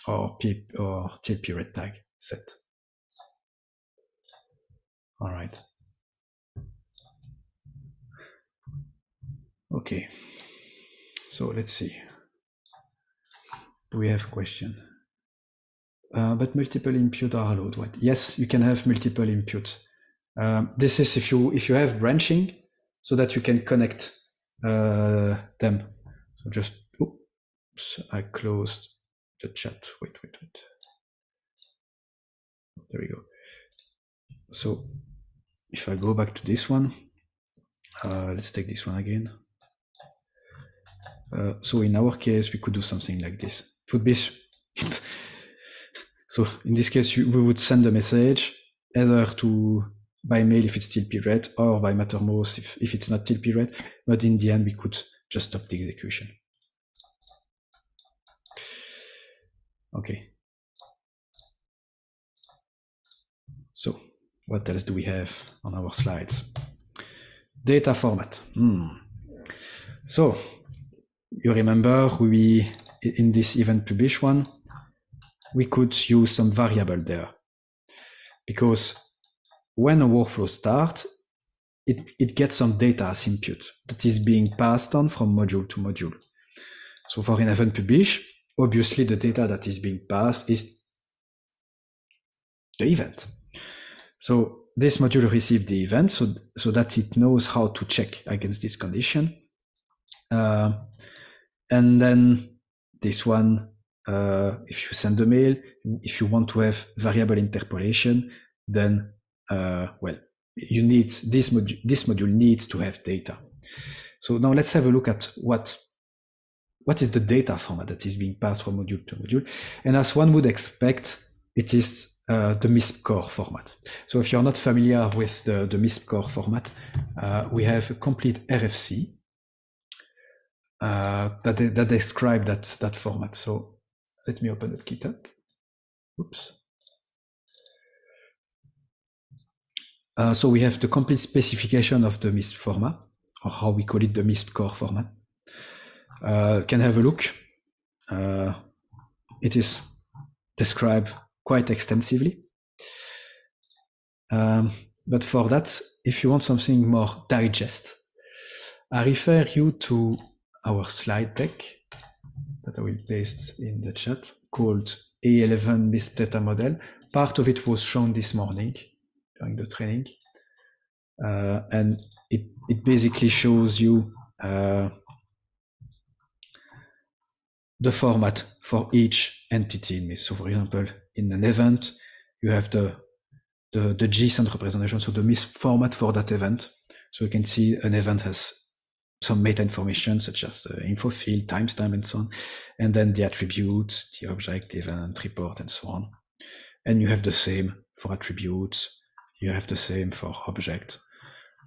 or PAP or TLP red tag set. All right. Okay. So let's see. Do we have a question? Uh, but multiple input are allowed. What? Yes, you can have multiple inputs. Uh, this is if you if you have branching, so that you can connect uh, them. So just oops, I closed the chat. Wait, wait, wait. There we go. So if I go back to this one, uh, let's take this one again. Uh, so in our case, we could do something like this. Would be so in this case, you, we would send a message either to by mail if it's TLP red or by Mattermost if, if it's not TLP red. But in the end, we could just stop the execution. Okay. So what else do we have on our slides? Data format. Hmm. So you remember we in this event publish one, we could use some variable there because when a workflow starts, it, it gets some data as input that is being passed on from module to module. So for an event publish, obviously the data that is being passed is the event. So this module receives the event so, so that it knows how to check against this condition. Uh, and then this one, uh, if you send a mail, if you want to have variable interpolation, then, uh, well, you need this module, this module needs to have data. So now let's have a look at what what is the data format that is being passed from module to module. And as one would expect, it is uh, the MISP core format. So if you're not familiar with the, the MISP core format, uh, we have a complete RFC uh, that, that describe that, that format. So let me open the GitHub. Oops. Uh, so we have the complete specification of the MISP format, or how we call it the MISP core format. Uh, can have a look. Uh, it is described quite extensively. Um, but for that, if you want something more digest, I refer you to our slide deck that I will paste in the chat called A11 MISP data model. Part of it was shown this morning during the training. Uh, and it, it basically shows you uh, the format for each entity in MISP. So for example, in an event, you have the, the, the JSON representation, so the MISP format for that event. So you can see an event has some meta information such as the info field, timestamp, and so on, and then the attributes, the object, event, report, and so on. And you have the same for attributes. You have the same for object.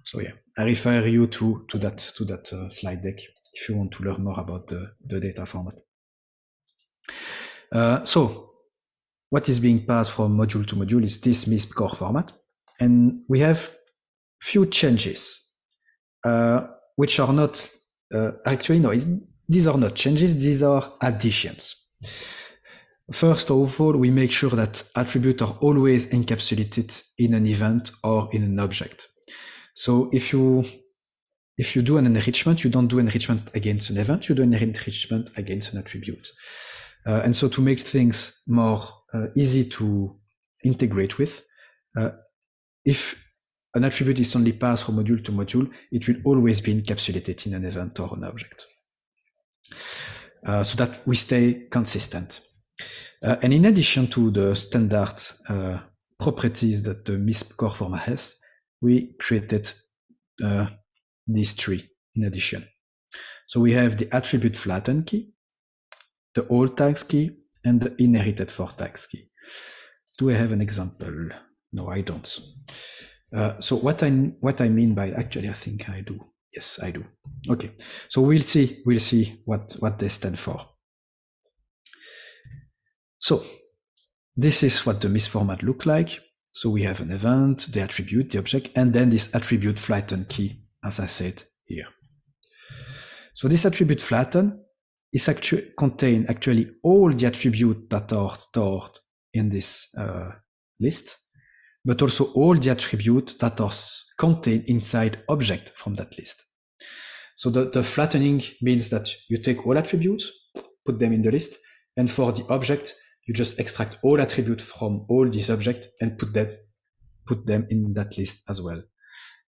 So yeah, I refer you to to that to that uh, slide deck if you want to learn more about the, the data format. Uh, so what is being passed from module to module is this MISP core format. And we have few changes, uh, which are not, uh, actually, no, these are not changes, these are additions. First of all, we make sure that attributes are always encapsulated in an event or in an object. So if you if you do an enrichment, you don't do enrichment against an event, you do an enrichment against an attribute. Uh, and so to make things more uh, easy to integrate with, uh, if an attribute is only passed from module to module, it will always be encapsulated in an event or an object. Uh, so that we stay consistent. Uh, and in addition to the standard uh, properties that the MISP core format has, we created these three in addition. So we have the attribute flatten key, the all tags key and the inherited for tags key. Do I have an example? No, I don't. Uh, so what I what I mean by actually, I think I do. Yes, I do. Okay, so we'll see. We'll see what what they stand for. So this is what the MISP format look like. So we have an event, the attribute, the object, and then this attribute flatten key, as I said here. So this attribute flatten is actually contain actually all the attributes that are stored in this uh, list, but also all the attributes that are contained inside object from that list. So the, the flattening means that you take all attributes, put them in the list, and for the object, you just extract all attributes from all these objects and put them, put them in that list as well.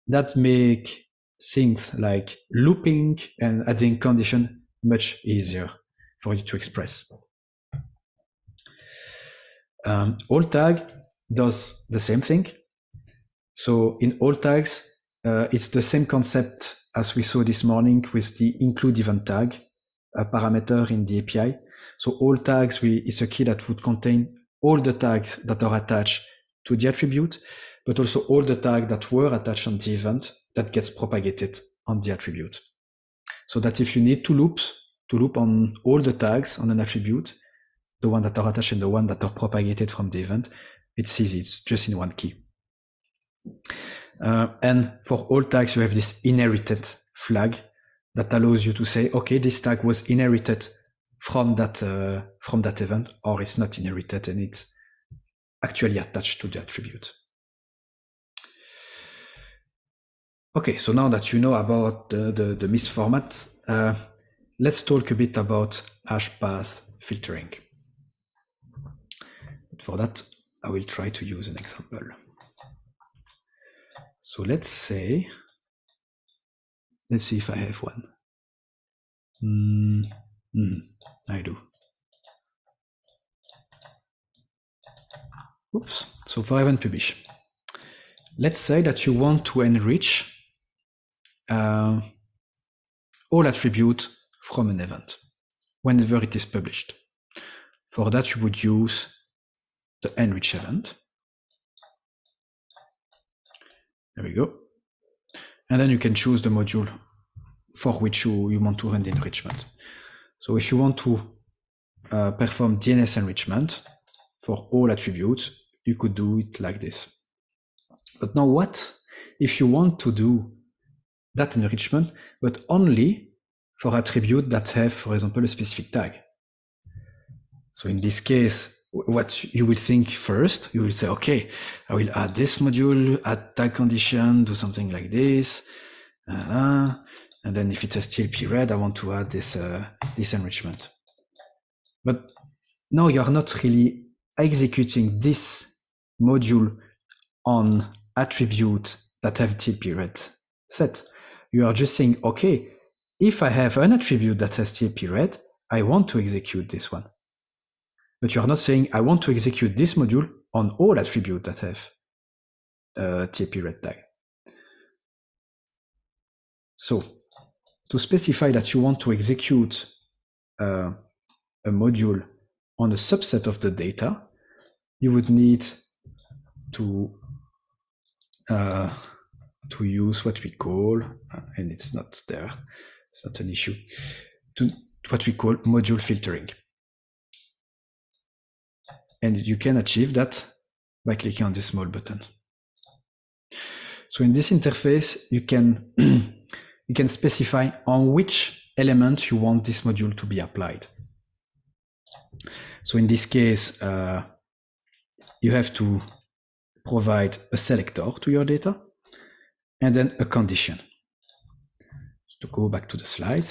That make things like looping and adding condition much easier for you to express. Um, all tag does the same thing. So in all tags, uh, it's the same concept as we saw this morning with the include event tag, a parameter in the API. So all tags we, is a key that would contain all the tags that are attached to the attribute, but also all the tags that were attached on the event that gets propagated on the attribute. So that if you need to loops, to loop on all the tags on an attribute, the one that are attached and the one that are propagated from the event, it's easy. It's just in one key. Uh, and for all tags, you have this inherited flag that allows you to say, okay, this tag was inherited from that uh, from that event, or it's not inherited and it's actually attached to the attribute. Okay, so now that you know about the, the, the format, uh, let's talk a bit about hash path filtering. But for that, I will try to use an example. So let's say, let's see if I have one. Mm, mm, I do. Oops. So for event publish, let's say that you want to enrich uh, all attribute from an event whenever it is published. For that, you would use the enrich event. There we go. And then you can choose the module for which you, you want to run the enrichment. So if you want to uh, perform DNS enrichment for all attributes, you could do it like this. But now what if you want to do that enrichment, but only for attributes that have, for example, a specific tag? So in this case, what you will think first, you will say, okay, I will add this module, add tag condition, do something like this. Uh, and then if it's a TLP red, I want to add this, uh, this enrichment. But no, you're not really executing this module on attribute that have TLP red set. You are just saying, okay, if I have an attribute that has TLP red, I want to execute this one. But you are not saying, I want to execute this module on all attributes that have a TLP red tag. So to specify that you want to execute uh, a module on a subset of the data, you would need to uh, to use what we call, uh, and it's not there, it's not an issue, to what we call module filtering. And you can achieve that by clicking on this small button. So in this interface, you can you can specify on which element you want this module to be applied. So in this case, uh, you have to provide a selector to your data and then a condition. To go back to the slide,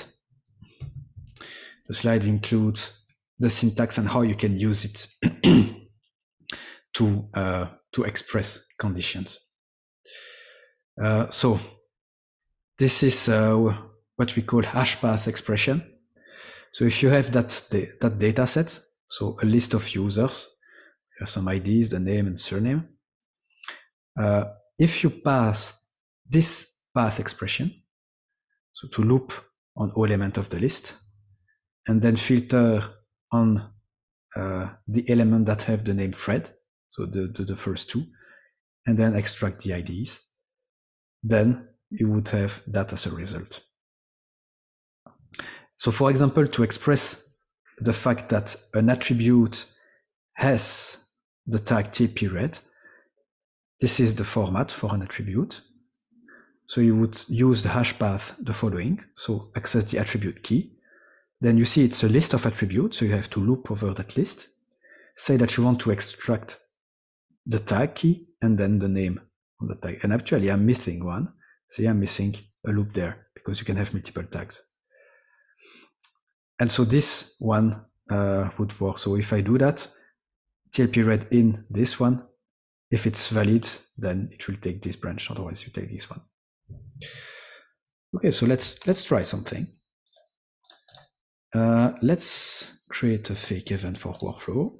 the slide includes the syntax and how you can use it to uh, to express conditions. Uh, so this is uh, what we call hash path expression. So if you have that that data set, so a list of users, have some IDs, the name and surname. Uh, if you pass this path expression, so to loop on all element of the list, and then filter on uh, the element that have the name Fred, so the, the, the first two, and then extract the IDs, then you would have that as a result. So for example, to express the fact that an attribute has the tag TLP red, this is the format for an attribute. So you would use the hash path the following. So access the attribute key. Then you see it's a list of attributes. So you have to loop over that list. Say that you want to extract the tag key and then the name of the tag. And actually I'm missing one. See, I'm missing a loop there because you can have multiple tags. And so this one uh, would work. So if I do that, TLP red in this one, if it's valid, then it will take this branch. Otherwise, you take this one. Okay, so let's let's try something. Uh, let's create a fake event for workflow.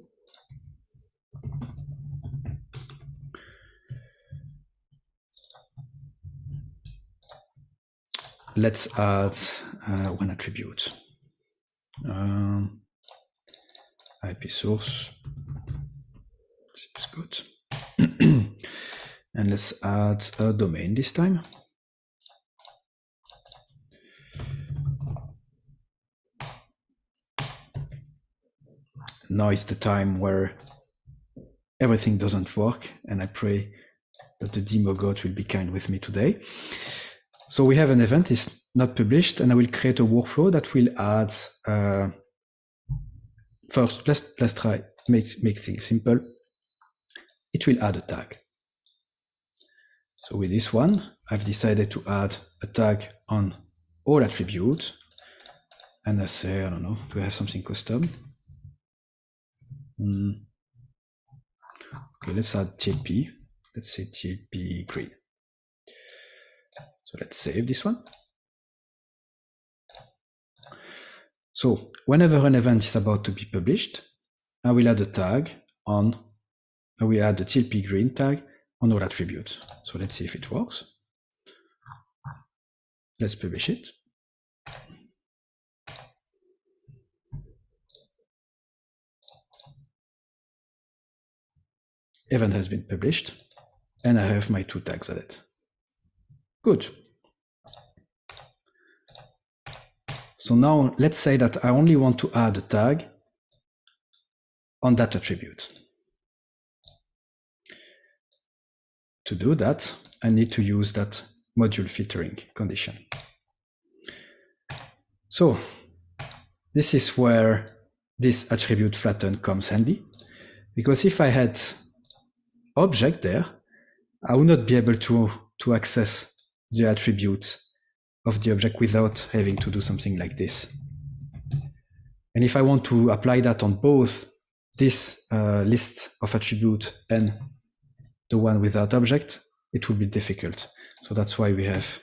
let's add uh, one attribute. Um, IP source seems good. and let's add a domain this time. Now is the time where everything doesn't work, and I pray that the demo god will be kind with me today. So we have an event it's not published, and I will create a workflow that will add. Uh, first, let's let's try make make things simple. It will add a tag. So with this one, I've decided to add a tag on all attributes. and I say, I don't know, do I have something custom? Mm. Okay, let's add TLP. Let's say TLP green. So let's save this one. So whenever an event is about to be published, I will add a tag on, I will add the TLP green tag on all attributes. So let's see if it works. Let's publish it. Event has been published and I have my two tags added. Good. So now let's say that I only want to add a tag on that attribute. To do that, I need to use that module filtering condition. So this is where this attribute flatten comes handy, because if I had object there, I would not be able to, to access the attribute of the object without having to do something like this. And if I want to apply that on both this uh, list of attribute and the one without object, it will be difficult. So that's why we have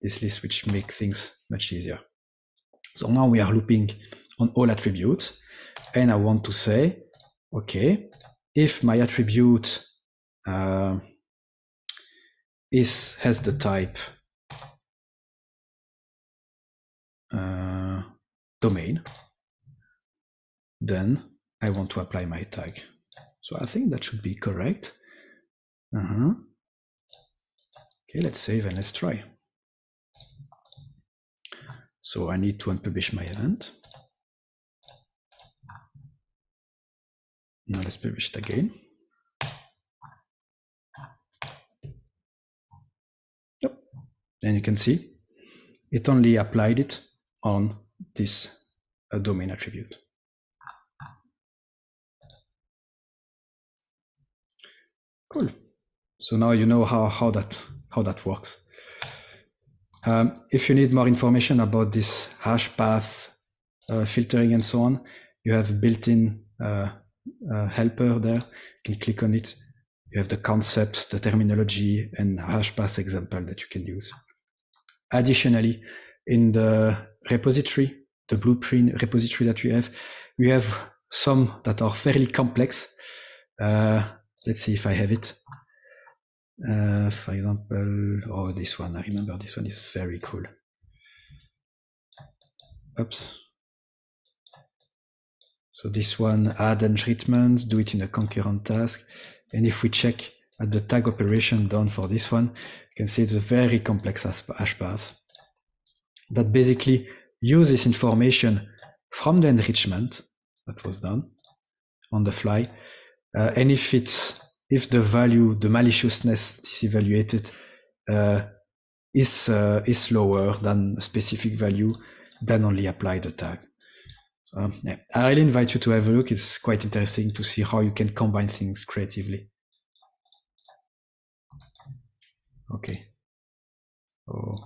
this list, which make things much easier. So now we are looping on all attributes. And I want to say, okay, if my attribute uh, is has the type uh, domain, then I want to apply my tag. So I think that should be correct. Uh-huh. Okay, let's save and let's try. So I need to unpublish my event. Now let's publish it again. And you can see it only applied it on this uh, domain attribute. Cool. So now you know how, how that how that works. Um, if you need more information about this hash path uh, filtering and so on, you have built-in uh, uh, helper there. You can click on it. You have the concepts, the terminology, and hash path example that you can use. Additionally, in the repository, the blueprint repository that we have, we have some that are fairly complex. Uh, let's see if I have it. Uh, for example, oh, this one, I remember this one is very cool. Oops. So this one, add treatment, do it in a concurrent task. And if we check at the tag operation done for this one, you can see it's a very complex hash path that basically uses information from the enrichment that was done on the fly. Uh, and if it's if the value, the maliciousness is evaluated uh, is uh, is lower than a specific value, then only apply the tag. So um, yeah, I really invite you to have a look. It's quite interesting to see how you can combine things creatively. Okay. So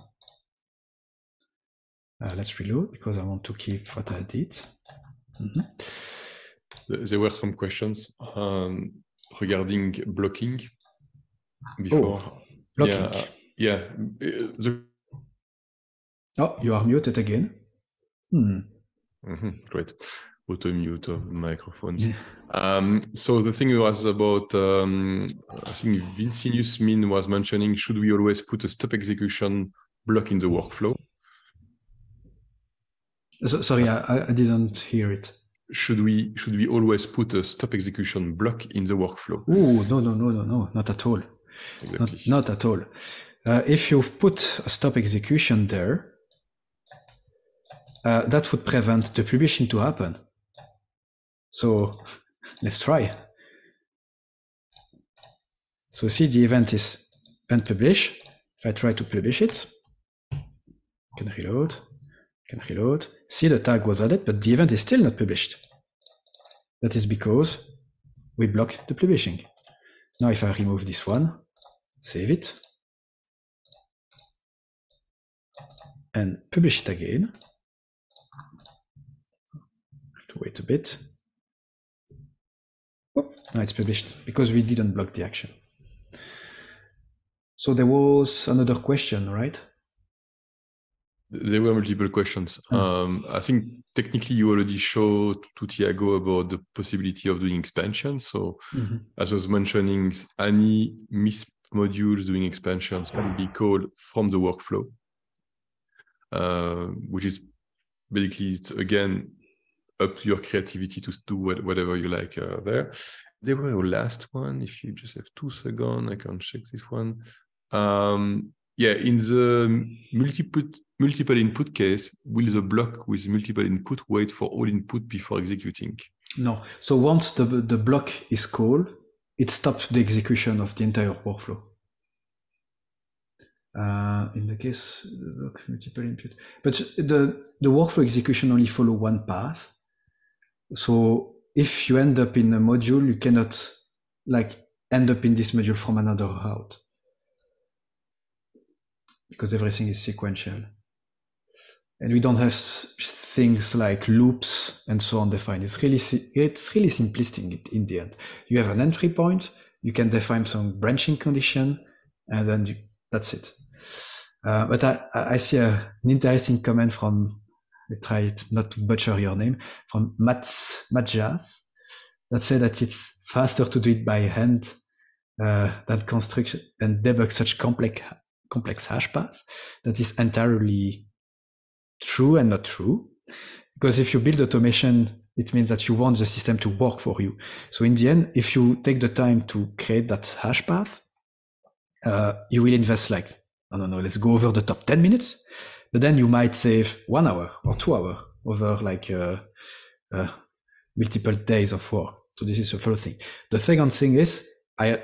uh, let's reload because I want to keep what I did. Mm -hmm. There were some questions. Um, regarding blocking before. Oh, blocking. Yeah, yeah. The... Oh, you are muted again. Hmm. Mm -hmm. Great. Auto mute of microphones. Yeah. Um, so the thing was about, um, I think Vincinus Min was mentioning, should we always put a stop execution block in the workflow? So, sorry, I, I didn't hear it should we should we always put a stop execution block in the workflow? Oh no no no no no not at all, exactly. not, not at all. Uh, if you put a stop execution there, uh, that would prevent the publishing to happen. So let's try. So see the event is unpublish. If I try to publish it, can reload can reload. See the tag was added, but the event is still not published. That is because we block the publishing. Now if I remove this one, save it, and publish it again, Have to wait a bit. Now it's published because we didn't block the action. So there was another question, right? There were multiple questions. Um, I think technically you already showed to Tiago about the possibility of doing expansion. So mm-hmm. as I was mentioning, any MISP modules doing expansions can be called from the workflow, uh, which is basically, it's again, up to your creativity to do whatever you like uh, there. There were a last one. If you just have two seconds, I can check this one. Um, yeah, in the multiple multiple input case, will the block with multiple input wait for all input before executing? No. So once the the block is called, it stops the execution of the entire workflow. Uh, in the case the block multiple input, but the the workflow execution only follow one path. So if you end up in a module, you cannot like end up in this module from another route because everything is sequential. And we don't have things like loops and so on defined. It's really it's really simplistic in the end. You have an entry point, you can define some branching condition, and then you, that's it. Uh, but I, I see a, an interesting comment from Try not to butcher your name, from Matt, Matjas, that said that it's faster to do it by hand uh, than construct and debug such complex complex hash paths. That is entirely true and not true. Because if you build automation, it means that you want the system to work for you. So in the end, if you take the time to create that hash path, uh, you will invest like, I don't know, let's go over the top 10 minutes but then you might save one hour or two hour over like uh, uh, multiple days of work. So this is the first thing. The second thing is I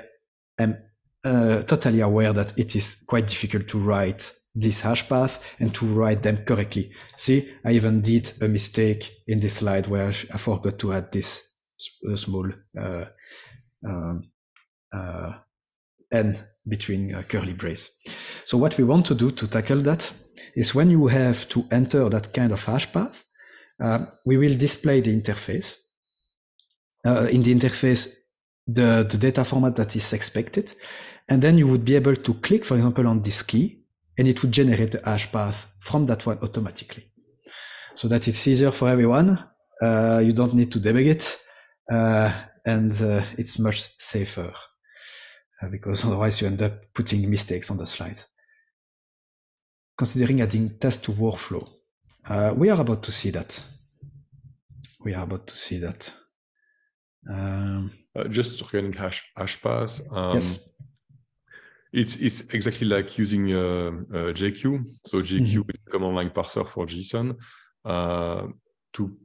am uh, totally aware that it is quite difficult to write this hash path and to write them correctly. See, I even did a mistake in this slide where I forgot to add this uh, small uh, um, uh, n between curly brace. So what we want to do to tackle that is when you have to enter that kind of hash path, uh, we will display the interface. Uh, in the interface, the, the data format that is expected. And then you would be able to click, for example, on this key, and it would generate the hash path from that one automatically. So that it's easier for everyone. Uh, you don't need to debug it. Uh, and uh, it's much safer uh, because otherwise you end up putting mistakes on the slides considering adding test to workflow. Uh, we are about to see that. We are about to see that. Um, uh, just regarding hash, hash path. Um, yes. It's, it's exactly like using uh, uh JQ. So JQ mm-hmm. is a command line parser for JSON. Uh, to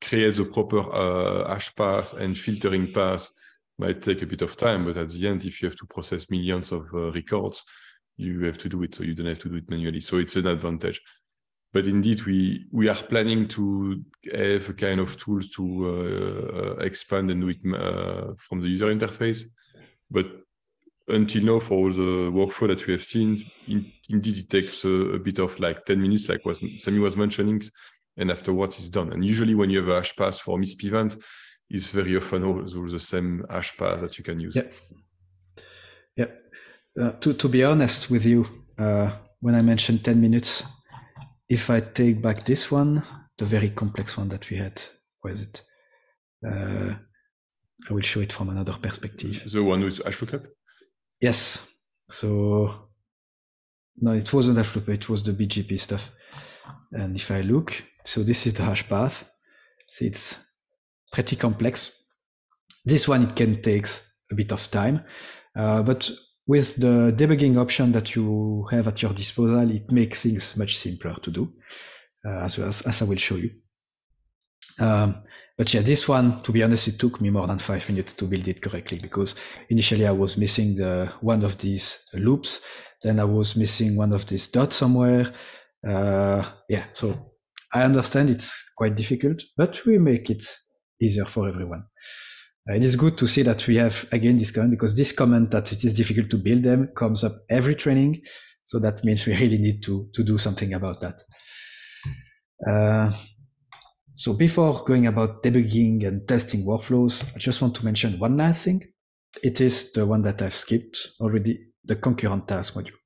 create the proper uh, hash path and filtering path might take a bit of time, but at the end, if you have to process millions of records, you have to do it so you don't have to do it manually. So it's an advantage. But indeed we we are planning to have a kind of tools to uh, expand and do it uh, from the user interface. But until now for the workflow that we have seen in, indeed it takes a, a, bit of like 10 minutes like was Sami was mentioning and afterwards it's done. And usually when you have a hash path for MISP event it's very often all, the same hash path that you can use. Yeah uh, to, to be honest with you, uh, when I mentioned 10 minutes, if I take back this one, the very complex one that we had, where is it? Uh, I will show it from another perspective. The one with hashlookup? Yes. So, no, it wasn't hashlookup, it was the BGP stuff. And if I look, so this is the hash path. See, it's pretty complex. This one, it can take a bit of time. Uh, but with the debugging option that you have at your disposal, it makes things much simpler to do, uh, as, well as, as I will show you. Um, but yeah, this one, to be honest, it took me more than five minutes to build it correctly because initially I was missing the one of these loops, then I was missing one of these dots somewhere. Uh, yeah, so I understand it's quite difficult, but we make it easier for everyone. Uh, it is good to see that we have again this comment because this comment that it is difficult to build them comes up every training. So that means we really need to, to do something about that. Uh, So before going about debugging and testing workflows, I just want to mention one last thing. It is the one that I've skipped already, the concurrent task module.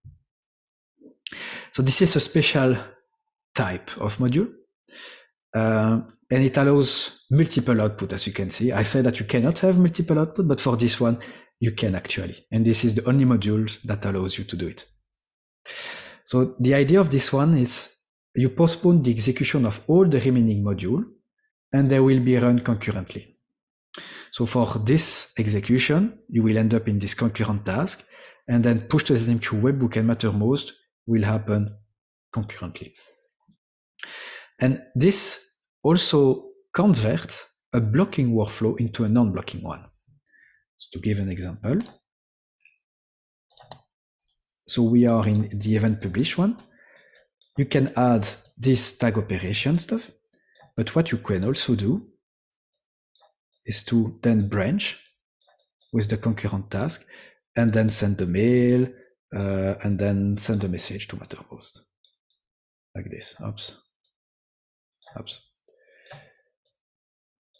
So this is a special type of module. Uh, and it allows multiple output, as you can see. I said that you cannot have multiple output, but for this one, you can actually. And this is the only module that allows you to do it. So the idea of this one is you postpone the execution of all the remaining module and they will be run concurrently. So for this execution, you will end up in this concurrent task and then push to ZMQ webhook and Mattermost will happen concurrently. And this also converts a blocking workflow into a non-blocking one. So to give an example, so we are in the event publish one. You can add this tag operation stuff, but what you can also do is to then branch with the concurrent task and then send the mail uh, and then send a message to Mattermost like this. Oops.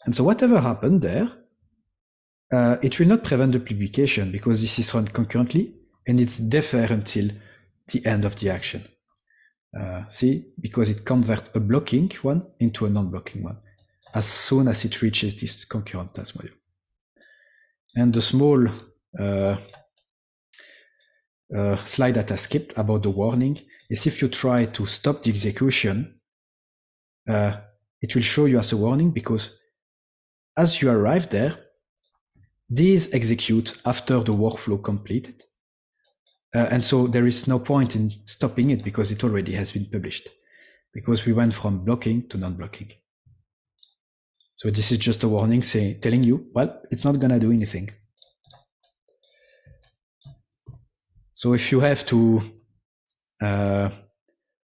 And so whatever happened there, uh, it will not prevent the publication because this is run concurrently and it's defer until the end of the action. Uh, see, because it converts a blocking one into a non-blocking one as soon as it reaches this concurrent task module. And the small uh, uh, slide that I skipped about the warning is if you try to stop the execution, uh, it will show you as a warning because as you arrive there, these execute after the workflow completed. Uh, and so there is no point in stopping it because it already has been published because we went from blocking to non-blocking. So this is just a warning saying, telling you, well, it's not gonna do anything. So if you have to uh,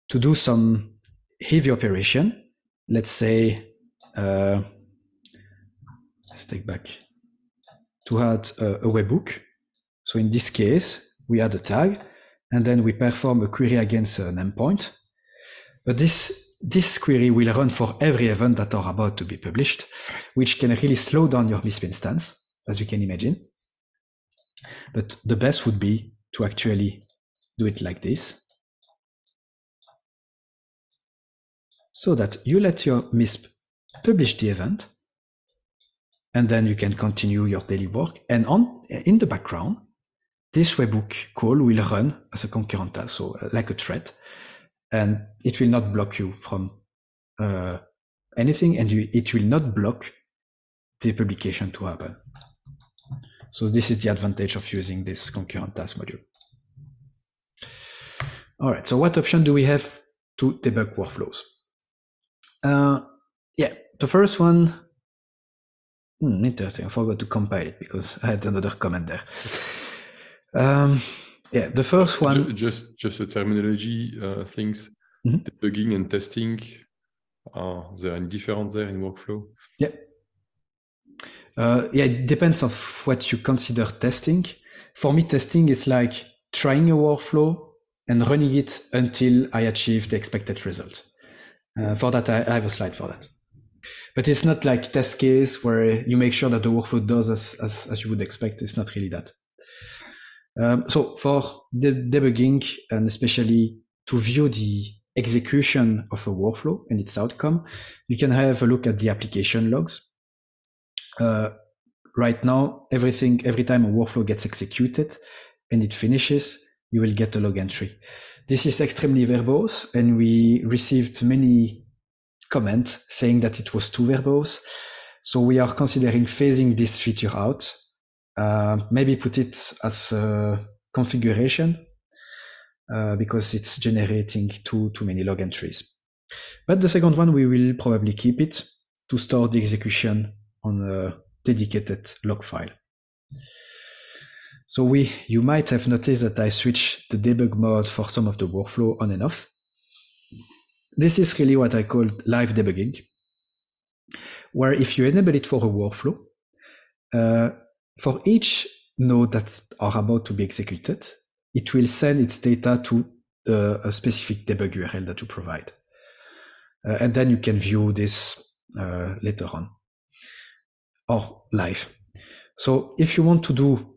to do some heavy operation, let's say, uh, let's take back to add a, a webhook. So in this case, we add a tag and then we perform a query against an endpoint. But this this query will run for every event that are about to be published, which can really slow down your MISP instance, as you can imagine. But the best would be to actually do it like this. So that you let your MISP publish the event, and then you can continue your daily work. And on in the background, this webhook call will run as a concurrent task, so uh, like a thread, and it will not block you from uh, anything, and you, it will not block the publication to happen. So this is the advantage of using this concurrent task module. All right, so what option do we have to debug workflows? Uh, yeah, the first one, hmm, interesting, I forgot to compile it because I had another comment there. Um, yeah, the first one. Just just the terminology uh, things, mm-hmm. debugging and testing. Are there any difference there in workflow? Yeah. Uh, yeah, it depends of what you consider testing. For me, testing is like trying a workflow and running it until I achieve the expected result. Uh, for that, I, I have a slide for that. But it's not like test case where you make sure that the workflow does as, as, as you would expect. It's not really that. Um, so for the debugging and especially to view the execution of a workflow and its outcome, you can have a look at the application logs. Uh, right now, everything, every time a workflow gets executed and it finishes, you will get a log entry. This is extremely verbose and we received many comments saying that it was too verbose. So we are considering phasing this feature out uh, maybe put it as a configuration uh, because it's generating too too many log entries. But the second one, we will probably keep it to store the execution on a dedicated log file. So we, you might have noticed that I switched the debug mode for some of the workflow on and off. This is really what I call live debugging, where if you enable it for a workflow, uh, for each node that are about to be executed, it will send its data to uh, a specific debug URL that you provide. Uh, and then you can view this uh, later on or live. So if you want to do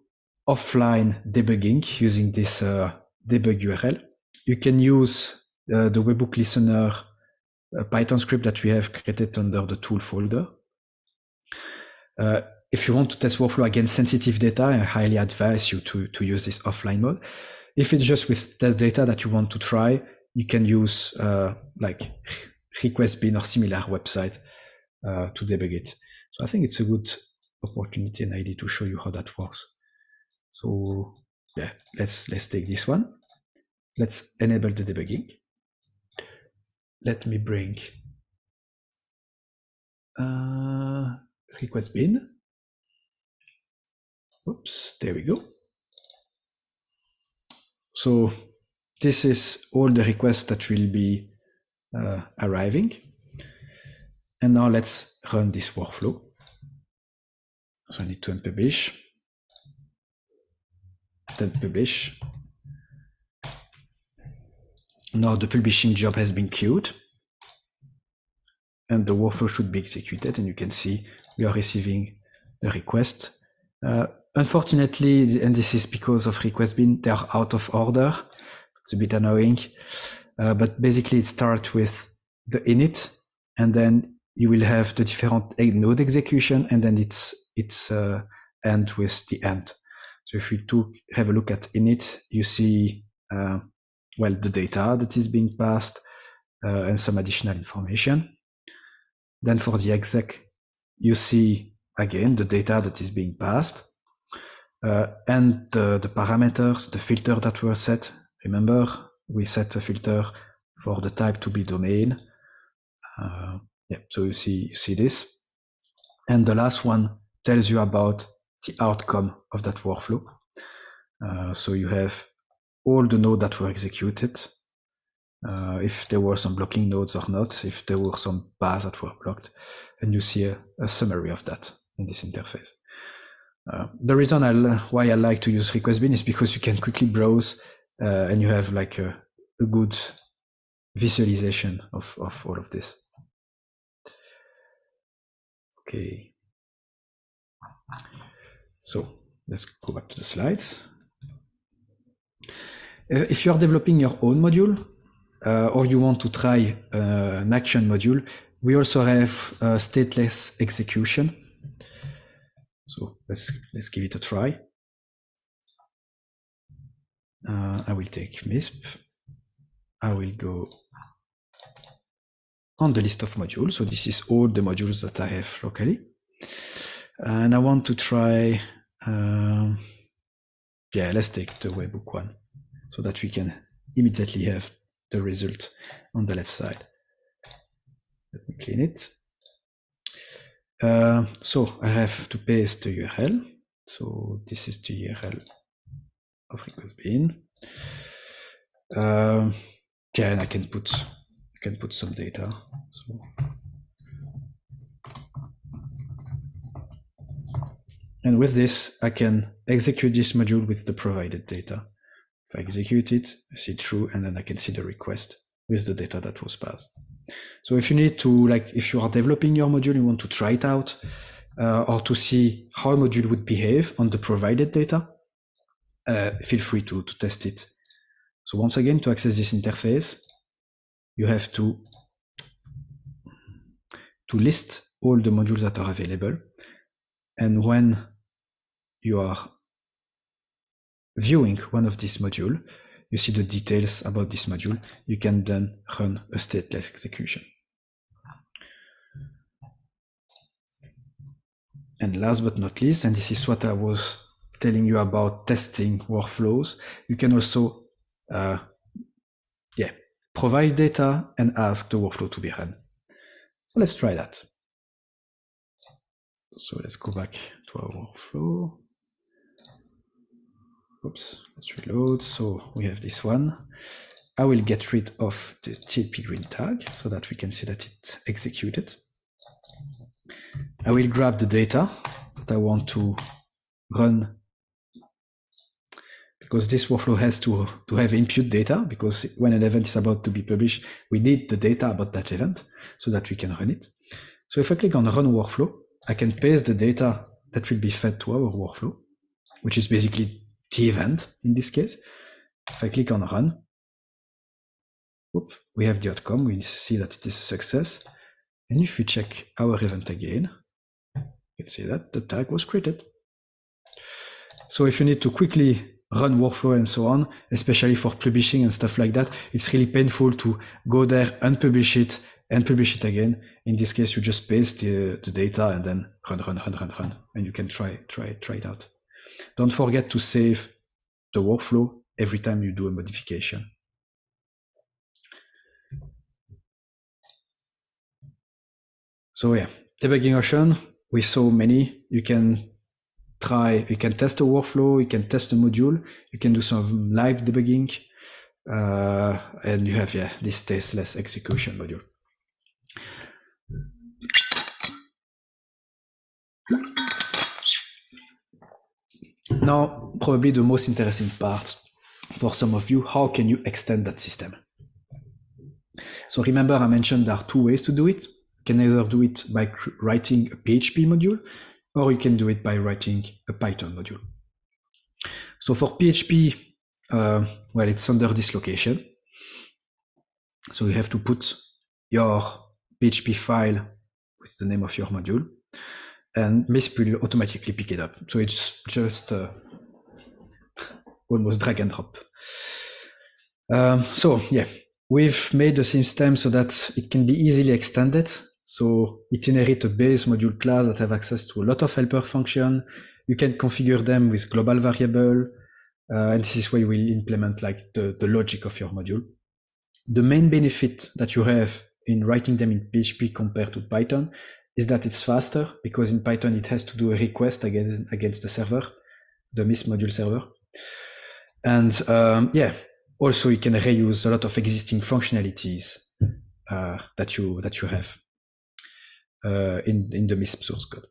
offline debugging using this uh, debug URL, you can use uh, the webhook listener uh, Python script that we have created under the tool folder. Uh, if you want to test workflow against sensitive data, I highly advise you to, to use this offline mode. If it's just with test data that you want to try, you can use uh, like request bin or similar website uh, to debug it. So I think it's a good opportunity and idea to show you how that works. So yeah, let's let's take this one. Let's enable the debugging. Let me bring uh, request bin. Oops, there we go. So this is all the requests that will be uh, arriving. And now let's run this workflow. So I need to unpublish, then publish. Now the publishing job has been queued and the workflow should be executed. And you can see we are receiving the request. Uh, unfortunately, and this is because of request bin, they are out of order. It's a bit annoying, uh, but basically it starts with the init and then you will have the different node execution and then it's it's uh, end with the end. So if you took have a look at init, you see uh, well the data that is being passed uh, and some additional information. Then for the exec, you see again the data that is being passed uh, and the, parameters, the filter that were set. Remember, we set a filter for the type to be domain. Uh, yeah, so you see, you see this. And the last one tells you about the outcome of that workflow. Uh, so you have all the nodes that were executed, uh, if there were some blocking nodes or not, if there were some paths that were blocked, and you see a, a summary of that in this interface. Uh, the reason I, why I like to use request bin is because you can quickly browse uh, and you have like a, a good visualization of, of all of this. Okay. So let's go back to the slides. If you are developing your own module, uh, or you want to try uh, an action module, we also have uh, stateless execution. So let's let's give it a try. Uh, I will take MISP. I will go on the list of modules. So this is all the modules that I have locally. And I want to try, um, yeah, let's take the webhook one so that we can immediately have the result on the left side. Let me clean it. Uh, so I have to paste the URL. So this is the URL of request bin. Uh, yeah, and I can put I can put some data. So and with this, I can execute this module with the provided data. If I execute it, I see through, and then I can see the request with the data that was passed. So if you need to, like, if you are developing your module, you want to try it out, uh, or to see how a module would behave on the provided data, uh, feel free to, to test it. So once again, to access this interface, you have to, to list all the modules that are available. And when you are viewing one of these module, you see the details about this module. You can then run a stateless execution. And last but not least, and this is what I was telling you about testing workflows, you can also, uh, yeah, provide data and ask the workflow to be run. So let's try that. So let's go back to our workflow. Oops, let's reload. So we have this one. I will get rid of the TLP green tag so that we can see that it executed. I will grab the data that I want to run because this workflow has to, to have input data because when an event is about to be published, we need the data about that event so that we can run it. So if I click on run workflow, I can paste the data that will be fed to our workflow, which is basically the event in this case. If I click on run, we have the outcome. We see that it is a success. And if we check our event again, you can see that the tag was created. So if you need to quickly run workflow and so on, especially for publishing and stuff like that, it's really painful to go there, unpublish it, and publish it again. In this case, you just paste the, the data and then run, run, run, run, run, and you can try, try, try it out. Don't forget to save the workflow every time you do a modification. So yeah, debugging Ocean, we saw many. You can try, you can test a workflow, you can test a module, you can do some live debugging, uh, and you have yeah this stateless execution module. Now, probably the most interesting part for some of you, how can you extend that system? So remember I mentioned there are two ways to do it. You can either do it by writing a PHP module, or you can do it by writing a Python module. So for PHP, uh, well, it's under this location. So you have to put your PHP file with the name of your module and Misp will automatically pick it up. So it's just uh, almost drag and drop. Um, so yeah, we've made the system so that it can be easily extended. So it inherits a base module class that have access to a lot of helper function. You can configure them with global variable. Uh, and this is where we will implement like the, the logic of your module. The main benefit that you have in writing them in PHP compared to Python is that it's faster because in Python it has to do a request against, against the server, the Misp module server. And um, yeah, also you can reuse a lot of existing functionalities uh, that you that you have uh, in in the Misp source code.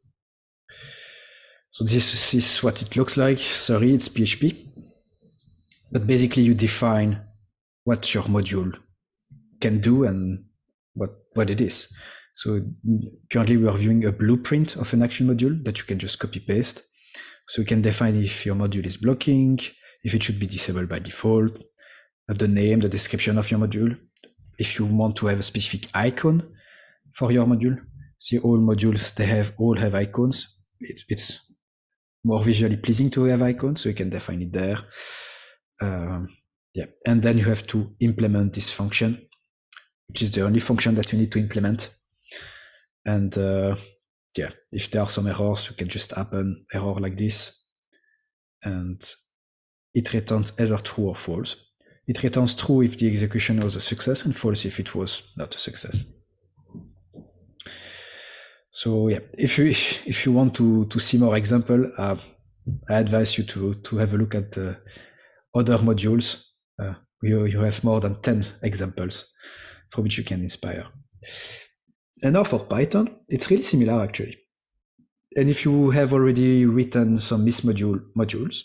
So this is what it looks like. Sorry, it's PHP, but basically you define what your module can do and what what it is. So currently we are viewing a blueprint of an action module that you can just copy paste. So you can define if your module is blocking, if it should be disabled by default, the name, the description of your module. If you want to have a specific icon for your module, see all modules, they have all have icons. It, it's more visually pleasing to have icons, so you can define it there. Um, yeah, and then you have to implement this function, which is the only function that you need to implement and uh, yeah, if there are some errors, you can just happen error like this. And it returns either true or false. It returns true if the execution was a success and false if it was not a success. So yeah, if you if you want to to see more example, uh, I advise you to to have a look at uh, other modules. Uh, you you have more than ten examples from which you can inspire. And now for Python, it's really similar actually. And if you have already written some Misp module modules,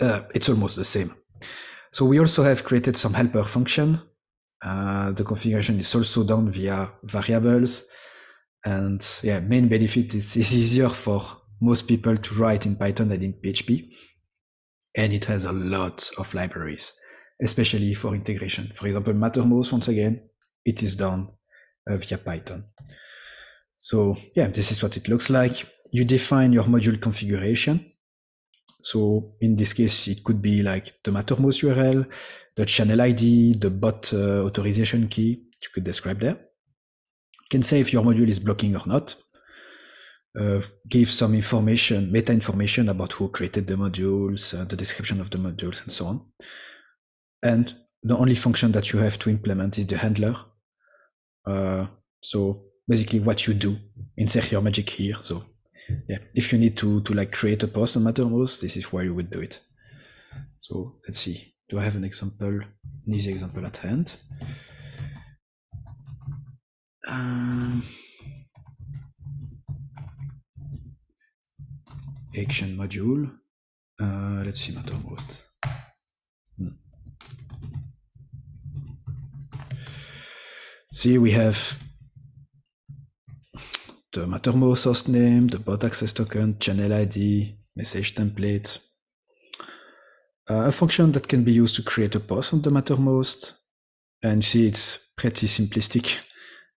uh, it's almost the same. So we also have created some helper function. Uh, the configuration is also done via variables. And yeah, main benefit is it's easier for most people to write in Python than in PHP. And it has a lot of libraries, especially for integration. For example, Mattermost, once again, it is done uh, via Python. So yeah, this is what it looks like. You define your module configuration. So in this case, it could be like the Mattermost URL, the channel ID, the bot uh, authorization key you could describe there. You can say if your module is blocking or not. Uh, give some information, meta information about who created the modules, uh, the description of the modules, and so on. And the only function that you have to implement is the handler, uh, so basically what you do, insert your magic here. So yeah, if you need to, to like create a post on Mattermost, this is where you would do it. So let's see, do I have an example, an easy example at hand? Um, action module. Uh, let's see Mattermost. See, we have the Mattermost host name, the bot access token, channel ID, message template. Uh, a function that can be used to create a post on the Mattermost. And see it's pretty simplistic.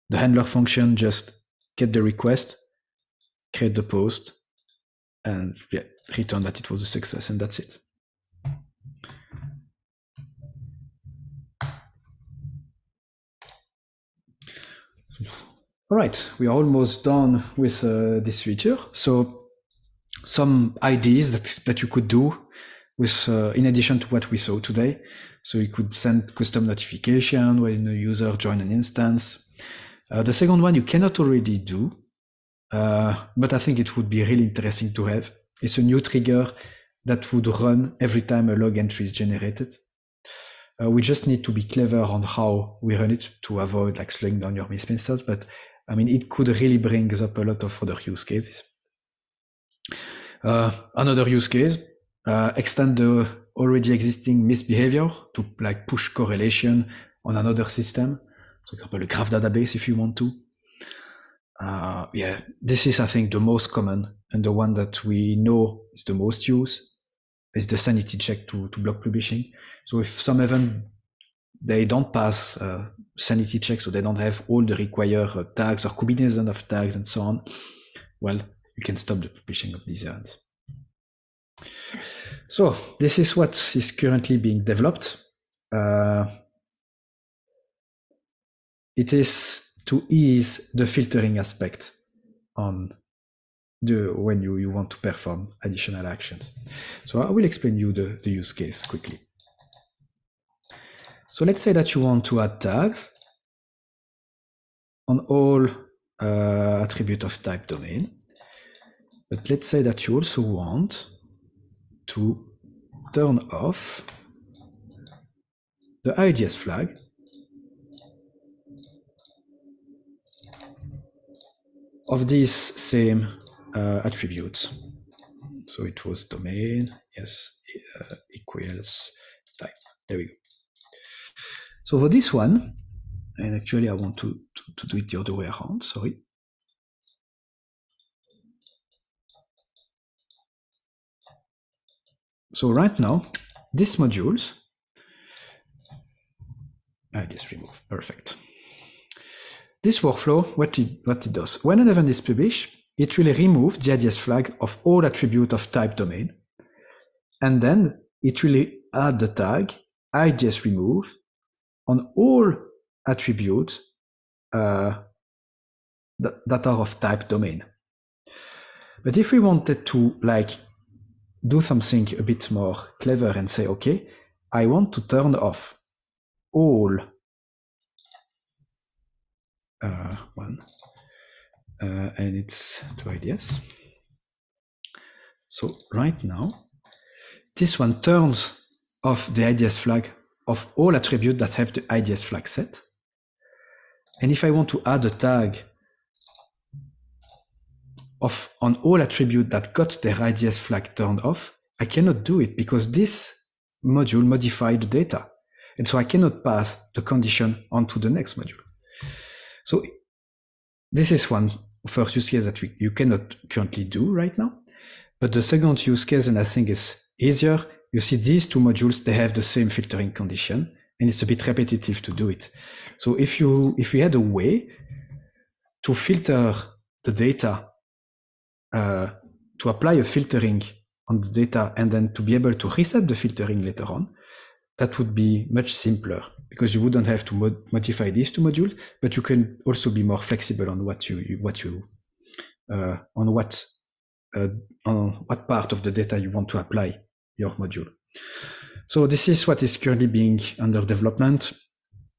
The handler function just get the request, create the post, and yeah, return that it was a success, and that's it. All right, we are almost done with uh, this feature. So some ideas that, that you could do with, uh, in addition to what we saw today. So you could send custom notification when a user join an instance. Uh, the second one you cannot already do, uh, but I think it would be really interesting to have. It's a new trigger that would run every time a log entry is generated. Uh, we just need to be clever on how we run it to avoid like slowing down your misspin but I mean, it could really bring up a lot of other use cases. Uh, another use case, uh, extend the already existing MISP behavior to like push correlation on another system. For example, a graph database if you want to. Uh, yeah, this is, I think, the most common and the one that we know is the most used is the sanity check to, to block publishing. So if some event they don't pass uh, sanity checks, so they don't have all the required uh, tags or combination of tags and so on, well, you can stop the publishing of these events. So this is what is currently being developed. Uh, it is to ease the filtering aspect on the when you, you want to perform additional actions. So I will explain you the, the use case quickly. So let's say that you want to add tags on all uh, attribute of type domain. But let's say that you also want to turn off the IDS flag of these same uh, attributes. So it was domain, yes, uh, equals type. There we go. So for this one, and actually I want to, to, to do it the other way around, sorry. So right now, these modules, I just remove, perfect. This workflow, what it, what it does, when an event is published, it will remove the IDS flag of all attribute of type domain, and then it will add the tag IDS remove on all attributes uh, that, that are of type domain. But if we wanted to like do something a bit more clever and say, okay, I want to turn off all uh, one, uh, and it's two IDS. So right now, this one turns off the IDS flag of all attributes that have the IDS flag set. And if I want to add a tag of on all attributes that got their IDS flag turned off, I cannot do it because this module modified the data. And so I cannot pass the condition onto the next module. So this is one first use case that we, you cannot currently do right now. But the second use case, and I think is easier, you see these two modules, they have the same filtering condition and it's a bit repetitive to do it. So if you, if we had a way to filter the data, uh, to apply a filtering on the data and then to be able to reset the filtering later on, that would be much simpler because you wouldn't have to mod modify these two modules, but you can also be more flexible on what you, you what you uh, on what uh, on what part of the data you want to apply your module. So this is what is currently being under development.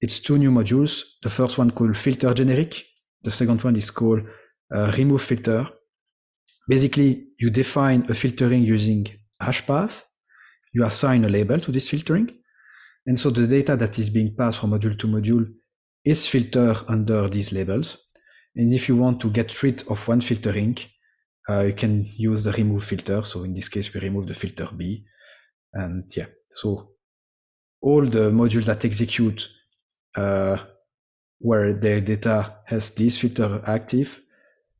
It's two new modules. The first one called filter generic. The second one is called uh, remove filter. Basically, you define a filtering using hash path. You assign a label to this filtering. And so the data that is being passed from module to module is filtered under these labels. And if you want to get rid of one filtering, uh, you can use the remove filter. So in this case, we remove the filter B. And yeah, so all the modules that execute uh, where their data has this filter active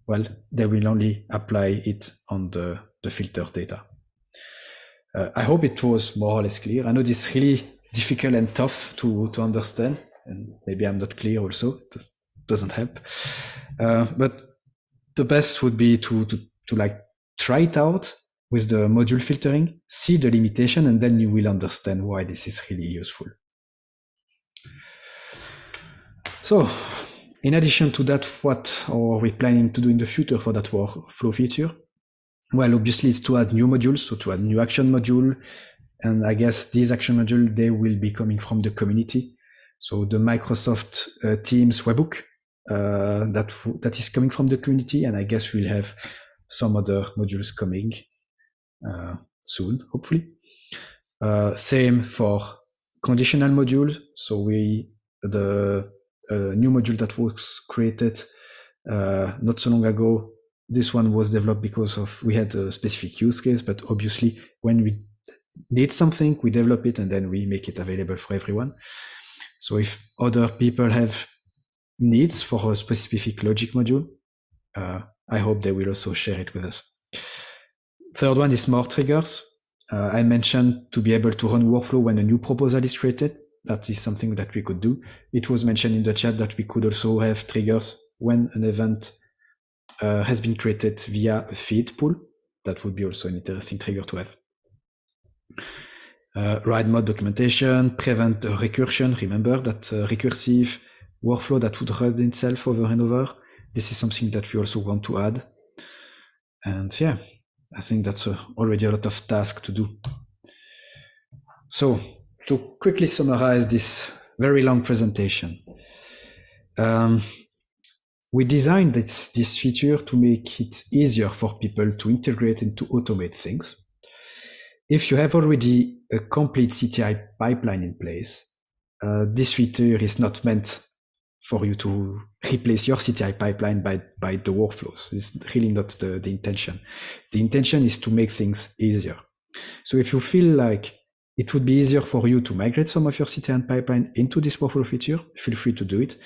well, they will only apply it on the, the filter data. Uh, I hope it was more or less clear. I know this is really difficult and tough to, to understand, and maybe I'm not clear also. It doesn't help. Uh, but the best would be to, to, to like try it out with the module filtering, see the limitation, and then you will understand why this is really useful. So in addition to that, what are we planning to do in the future for that workflow feature? Well, obviously it's to add new modules, so to add new action module. And I guess these action module, they will be coming from the community. So the Microsoft uh, Teams webhook, uh, that, that is coming from the community. And I guess we'll have some other modules coming uh, soon, hopefully. Uh, same for conditional modules. So we, the new module that was created uh, not so long ago. This one was developed because of we had a specific use case, but obviously when we need something, we develop it and then we make it available for everyone. So if other people have needs for a specific logic module, uh, I hope they will also share it with us. Third one is more triggers. Uh, I mentioned to be able to run workflow when a new proposal is created that is something that we could do. It was mentioned in the chat that we could also have triggers when an event uh, has been created via a feed pull. That would be also an interesting trigger to have. Uh, ride mode documentation, prevent recursion. Remember that uh, recursive workflow that would run itself over and over. This is something that we also want to add. And yeah, I think that's uh, already a lot of task to do. So to quickly summarize this very long presentation, um, we designed this, this feature to make it easier for people to integrate and to automate things. If you have already a complete CTI pipeline in place, uh, this feature is not meant for you to replace your CTI pipeline by, by the workflows. It's really not the, the intention. The intention is to make things easier. So if you feel like it would be easier for you to migrate some of your CTI pipeline into this workflow feature. Feel free to do it.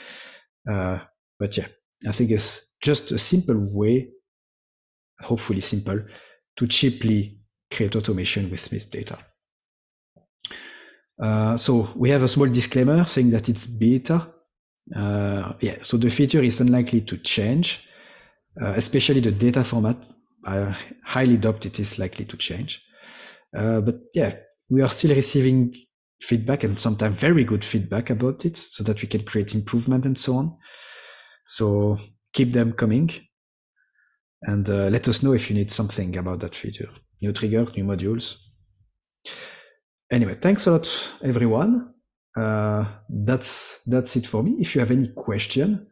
Uh, but yeah, I think it's just a simple way, hopefully simple, to cheaply create automation with this data. Uh, so we have a small disclaimer saying that it's beta. Uh, yeah, so the feature is unlikely to change, uh, especially the data format. I highly doubt it is likely to change. Uh, but yeah, we are still receiving feedback and sometimes very good feedback about it so that we can create improvement and so on. So keep them coming and uh, let us know if you need something about that feature. New triggers, new modules. Anyway, thanks a lot, everyone. Uh, that's that's it for me. If you have any question,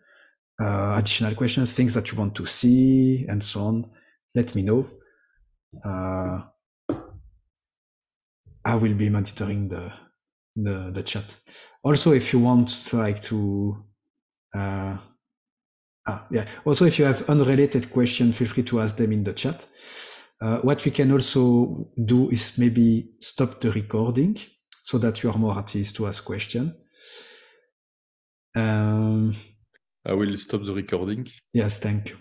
uh, additional questions, things that you want to see, and so on, let me know. Uh, I will be monitoring the the, the chat. Also, if you want like to, uh, ah, yeah. Also, if you have unrelated question, feel free to ask them in the chat. Uh, what we can also do is maybe stop the recording so that you are more at ease to ask questions. Um, I will stop the recording. Yes, thank you.